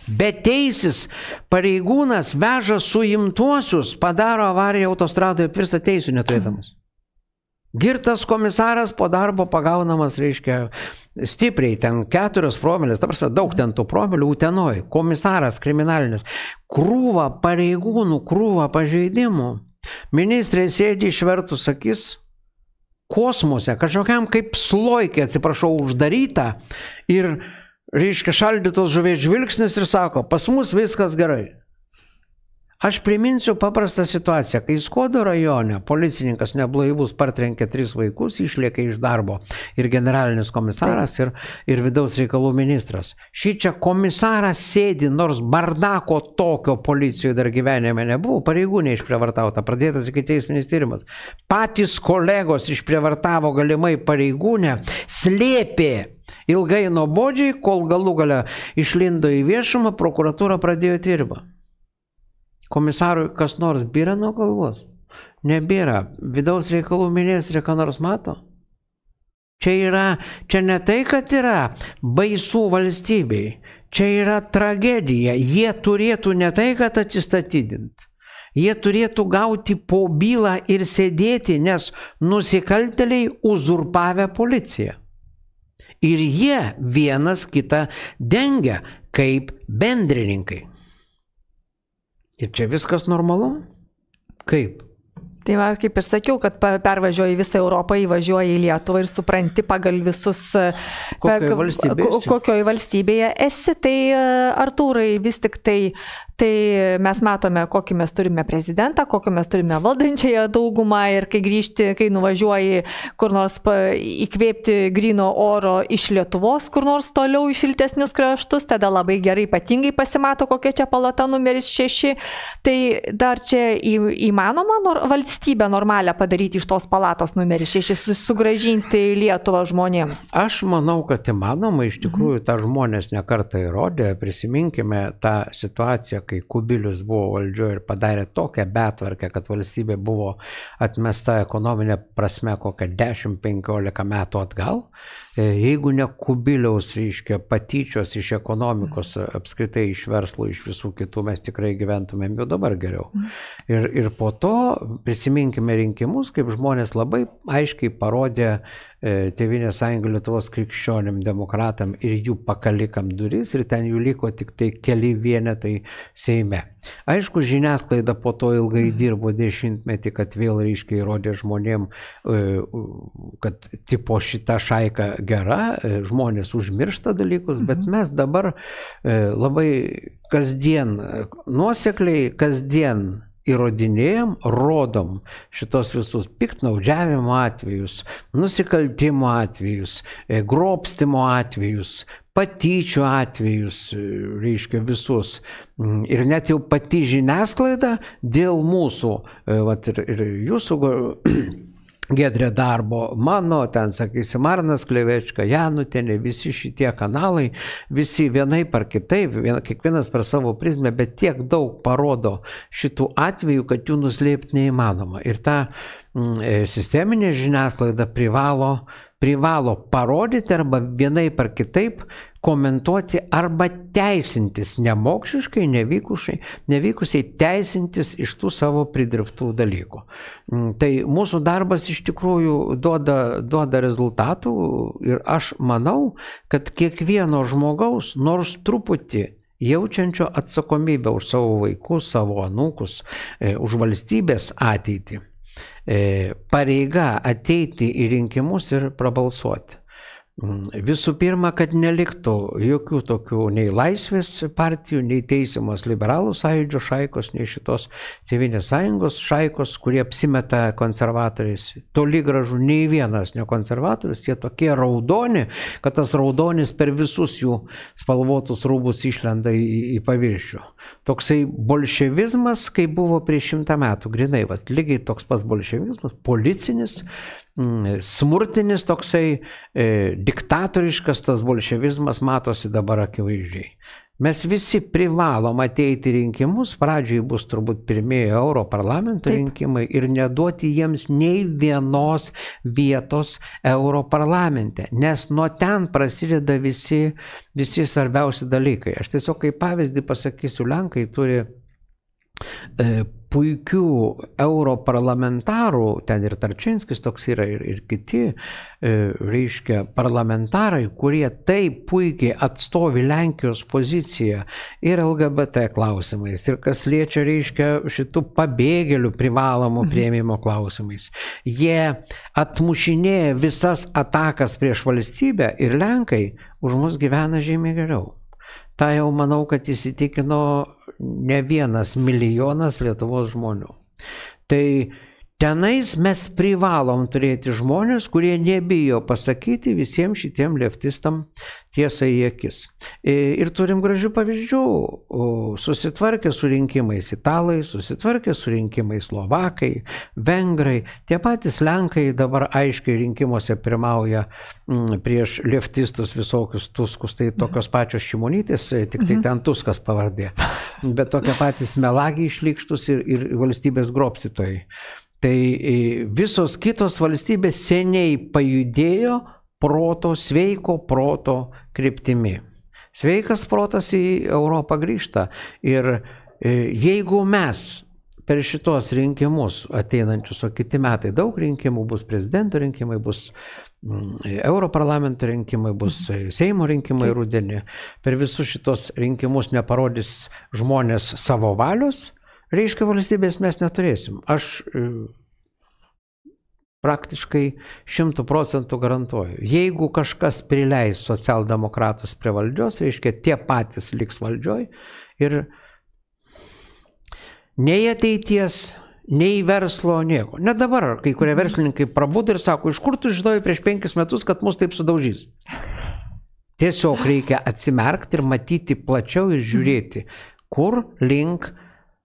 Beteisis pareigūnas veža suimtuosius, padaro avariją autostradoje, apvirsta teisų neturėdamas. Girtas komisaras po darbo pagaunamas, reiškia, stipriai, ten keturios promilės, ta prasme, daug ten tų promilių Utenoj, komisaras kriminalinis, krūva pareigūnų, krūva pažeidimų. Ministrė sėdi išvertus akis, kosmose, kažkokiam kaip slojkė, atsiprašau, uždaryta ir reiškia šaldytos žuvies žvilgsnis ir sako, pas mus viskas gerai. Aš priminsiu paprastą situaciją, kai Skodo rajone policininkas neblaivus partrenkė tris vaikus, išlieka iš darbo ir generalinis komisaras, ir, ir vidaus reikalų ministras. Šį čia komisaras sėdi, nors bardako tokio policijoje dar gyvenime nebuvo, pareigūnė išprievartauta, pradėtas iki teisminis tyrimas. Patys kolegos išprievartavo galimai pareigūnę, slėpė ilgai nuobodžiai, kol galų gale išlindo į viešumą, prokuratūra pradėjo tyrimą. Komisarui kas nors byra nuo galvos? Nebėra. Vidaus reikalų ministrė ką nors mato? Čia yra, čia ne tai, kad yra baisų valstybei, čia yra tragedija. Jie turėtų ne tai, kad atsistatydinti. Jie turėtų gauti po bylą ir sėdėti, nes nusikalteliai uzurpavę policiją. Ir jie vienas kitą dengia kaip bendrininkai. Ir čia viskas normalu? Kaip? Tai va, kaip ir sakiau, kad pervažiuoji visą Europą, įvažiuoji į Lietuvą ir supranti pagal visus... Kokioje valstybėje? Kokioje valstybėje esi, tai Artūrai vis tik tai Tai mes matome, kokį mes turime prezidentą, kokį mes turime valdančiąją daugumą ir kai grįžti, kai nuvažiuoji kur nors įkvėpti grino oro iš Lietuvos, kur nors toliau į šiltesnius kraštus, tada labai gerai ypatingai pasimato, kokia čia palata numeris 6. Tai dar čia įmanoma nor, valstybę normalią padaryti iš tos palatos numeris 6, sugražinti Lietuvą žmonėms. Aš manau, kad įmanoma, iš tikrųjų tą žmonės nekartą įrodė, prisiminkime tą situaciją, kai Kubilius buvo valdžioje ir padarė tokią betvarkę, kad valstybė buvo atmesta ekonominė prasme kokią 10-15 metų atgal, jeigu ne kubiliaus, reiškia, patyčios iš ekonomikos, apskritai iš verslo, iš visų kitų, mes tikrai gyventumėm jau dabar geriau. Ir, ir po to prisiminkime rinkimus, kaip žmonės labai aiškiai parodė e, Tevinės sąjungų Lietuvos krikščionim, demokratam ir jų pakalikam duris ir ten jų liko tik tai keli vienetai Seime. Aišku, žiniasklaida po to ilgai dirbo dešimtmetį, kad vėl ryškiai įrodė žmonėm, e, kad tipo šita šaika gera, e, žmonės užmiršta dalykus, bet mhm. mes dabar e, labai kasdien, nuosekliai kasdien įrodinėjom, rodom šitos visus piktnaudžiavimo atvejus, nusikaltimo atvejus, grobstimo atvejus, patyčių atvejus, reiškia visus. Mm, ir net jau pati žiniasklaida dėl mūsų, vat, ir, ir jūsų Gedrė darbo, mano, ten, sakysim, Arnas Klevečka, Janutenė, visi šitie kanalai, visi vienaip ar kitaip, vien, kiekvienas per savo prizmę, bet tiek daug parodo šitų atvejų, kad jų nuslėpti neįmanoma. Ir ta mm, e, sisteminė žiniasklaida privalo, privalo parodyti arba vienaip ar kitaip komentuoti arba teisintis nemokšiškai, nevykusiai, nevykusiai teisintis iš tų savo pridirbtų dalykų. Mm, tai mūsų darbas iš tikrųjų duoda, duoda rezultatų ir aš manau, kad kiekvieno žmogaus nors truputį jaučiančio atsakomybę už savo vaikus, savo anūkus, e, už valstybės ateitį, pareiga ateiti į rinkimus ir prabalsuoti. Mm, visų pirma, kad neliktų jokių tokių nei laisvės partijų, nei teisiamos liberalų sąjūdžio šaikos, nei šitos Tevinės sąjungos šaikos, kurie apsimeta konservatoriais. Toli gražu, nei vienas ne konservatorius, jie tokie raudoni, kad tas raudonis per visus jų spalvotus rūbus išlenda į, į paviršių. Toksai bolševizmas, kaip buvo prieš šimtą metų, grinai, vat, lygiai toks pats bolševizmas, policinis, smurtinis toksai e, diktatoriškas tas bolševizmas matosi dabar akivaizdžiai. Mes visi privalom ateiti rinkimus, pradžiai bus turbūt pirmieji Europarlamento rinkimai ir neduoti jiems nei vienos vietos Europarlamente, nes nuo ten prasideda visi, visi svarbiausi dalykai. Aš tiesiog kaip pavyzdį pasakysiu, Lenkai turi e, puikių europarlamentarų, ten ir Tarčinskis toks yra, ir, ir kiti, e, reiškia, parlamentarai, kurie taip puikiai atstovi Lenkijos poziciją ir LGBT klausimais, ir kas liečia, reiškia, šitų pabėgėlių privalomų mhm. prieimimo klausimais. Jie atmušinėja visas atakas prieš valstybę ir Lenkai už mus gyvena žymiai geriau. Ta jau manau, kad įsitikino ne vienas milijonas Lietuvos žmonių. Tai tenais mes privalom turėti žmonės, kurie nebijo pasakyti visiems šitiem leftistam tiesą į akis. Ir turim gražių pavyzdžių. Susitvarkė su rinkimais italai, susitvarkė su rinkimais slovakai, vengrai, tie patys lenkai dabar aiškiai rinkimuose pirmauja mm, prieš leftistus visokius tuskus, tai tokios pačios šimonytės, tik tai mhm. ten tuskas pavardė, bet tokie patys melagiai išlikštus ir, ir valstybės grobstytojai. Tai visos kitos valstybės seniai pajudėjo proto, sveiko proto kryptimi. Sveikas protas į Europą grįžta. Ir e, jeigu mes per šitos rinkimus ateinančius, o kiti metai daug rinkimų, bus prezidento rinkimai, bus mm, Europarlamento rinkimai, bus Seimo rinkimai rudenį, per visus šitos rinkimus neparodys žmonės savo valios, reiškia valstybės mes neturėsim. Aš e, praktiškai šimtų procentų garantuoju. Jeigu kažkas prileis socialdemokratus prie valdžios, reiškia tie patys liks valdžioj ir nei ateities, nei verslo, nieko. Net dabar kai kurie verslininkai prabudo ir sako, iš kur tu žinojai prieš penkis metus, kad mus taip sudaužys. Tiesiog reikia atsimerkti ir matyti plačiau ir žiūrėti, kur link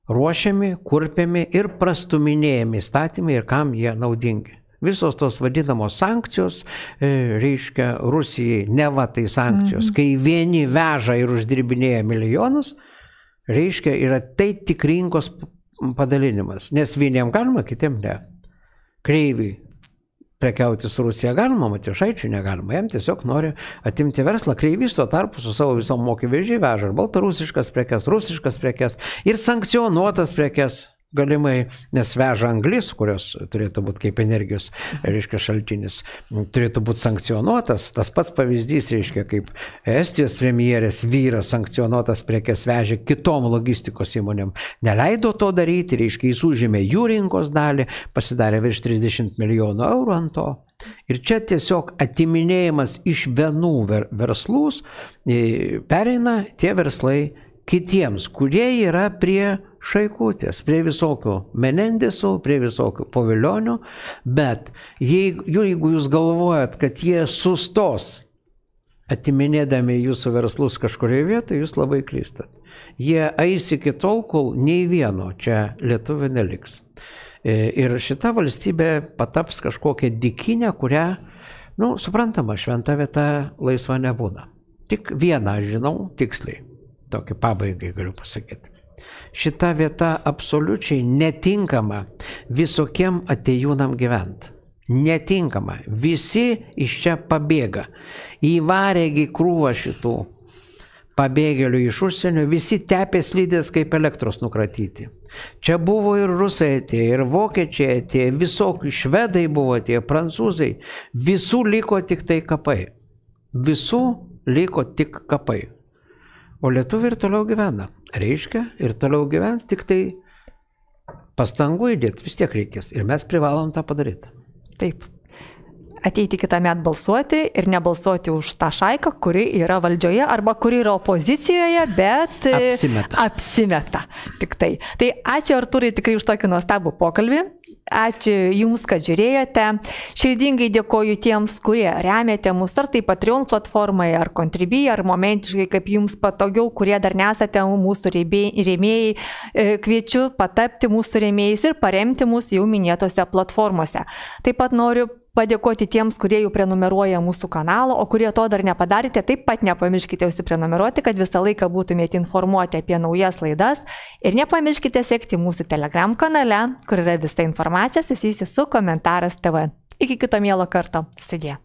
ruošiami, kurpiami ir prastuminėjami įstatymai ir kam jie naudingi. Visos tos vadinamos sankcijos, e, reiškia, Rusijai ne va tai sankcijos, mhm. kai vieni veža ir uždirbinėja milijonus, reiškia, yra tai tik rinkos padalinimas. Nes vieniem galima, kitiem ne. Kreiviai prekiauti su Rusija galima, Matišaičiui negalima, jam tiesiog nori atimti verslą. Kreivys tuo tarpu su savo visom mokėvežiai veža baltarusiškas prekes, rusiškas prekes ir sankcionuotas prekes galimai, nes veža anglis, kurios turėtų būti kaip energijos, reiškia, šaltinis, turėtų būti sankcionuotas. Tas pats pavyzdys, reiškia, kaip Estijos premjerės vyras sankcionuotas prekes vežė kitom logistikos įmonėm. Neleido to daryti, reiškia, jis užėmė jų rinkos dalį, pasidarė virš 30 milijonų eurų ant to. Ir čia tiesiog atiminėjimas iš vienų ver verslus, e, pereina tie verslai kitiems, kurie yra prie šaikutės, prie visokių menendisų, prie visokių pavilionių, bet jeigu, jeigu jūs galvojat, kad jie sustos atiminėdami jūsų verslus kažkurioje vietoje, jūs labai klystat. Jie eis iki tol, kol nei vieno čia lietuvių neliks. E, ir šita valstybė pataps kažkokią dikinę, kurią, nu, suprantama, šventa vieta laisva nebūna. Tik vieną žinau tiksliai. Tokį pabaigai galiu pasakyti šita vieta absoliučiai netinkama visokiem atejūnam gyventi. Netinkama. Visi iš čia pabėga. Įvarėgi krūva šitų pabėgėlių iš užsienio, visi tepė slydės kaip elektros nukratyti. Čia buvo ir rusai atėjo, ir vokiečiai atėjo, visokių švedai buvo atėjo, prancūzai. Visų liko tik tai kapai. Visų liko tik kapai. O lietuviai ir toliau gyvena. Reiškia, ir toliau gyvens, tik tai pastangų įdėti vis tiek reikės. Ir mes privalom tą padaryti. Taip. Ateiti kitą metą balsuoti ir nebalsuoti už tą šaiką, kuri yra valdžioje arba kuri yra opozicijoje, bet apsimeta. apsimeta. Tik tai. Tai ačiū Arturai tikrai už tokį nuostabų pokalbį. Ačiū Jums, kad žiūrėjote. Širdingai dėkoju tiems, kurie remiate mus, ar tai Patreon platformoje, ar Contribui, ar momentiškai, kaip Jums patogiau, kurie dar nesate mūsų rėmėjai. E, kviečiu patapti mūsų rėmėjais ir paremti mus jau minėtose platformose. Taip pat noriu padėkoti tiems, kurie jau prenumeruoja mūsų kanalą, o kurie to dar nepadarėte, taip pat nepamirškite užsiprenumeruoti, kad visą laiką būtumėte informuoti apie naujas laidas ir nepamirškite sekti mūsų Telegram kanale, kur yra visa informacija susijusi su komentaras TV. Iki kito mielo karto. Sudė.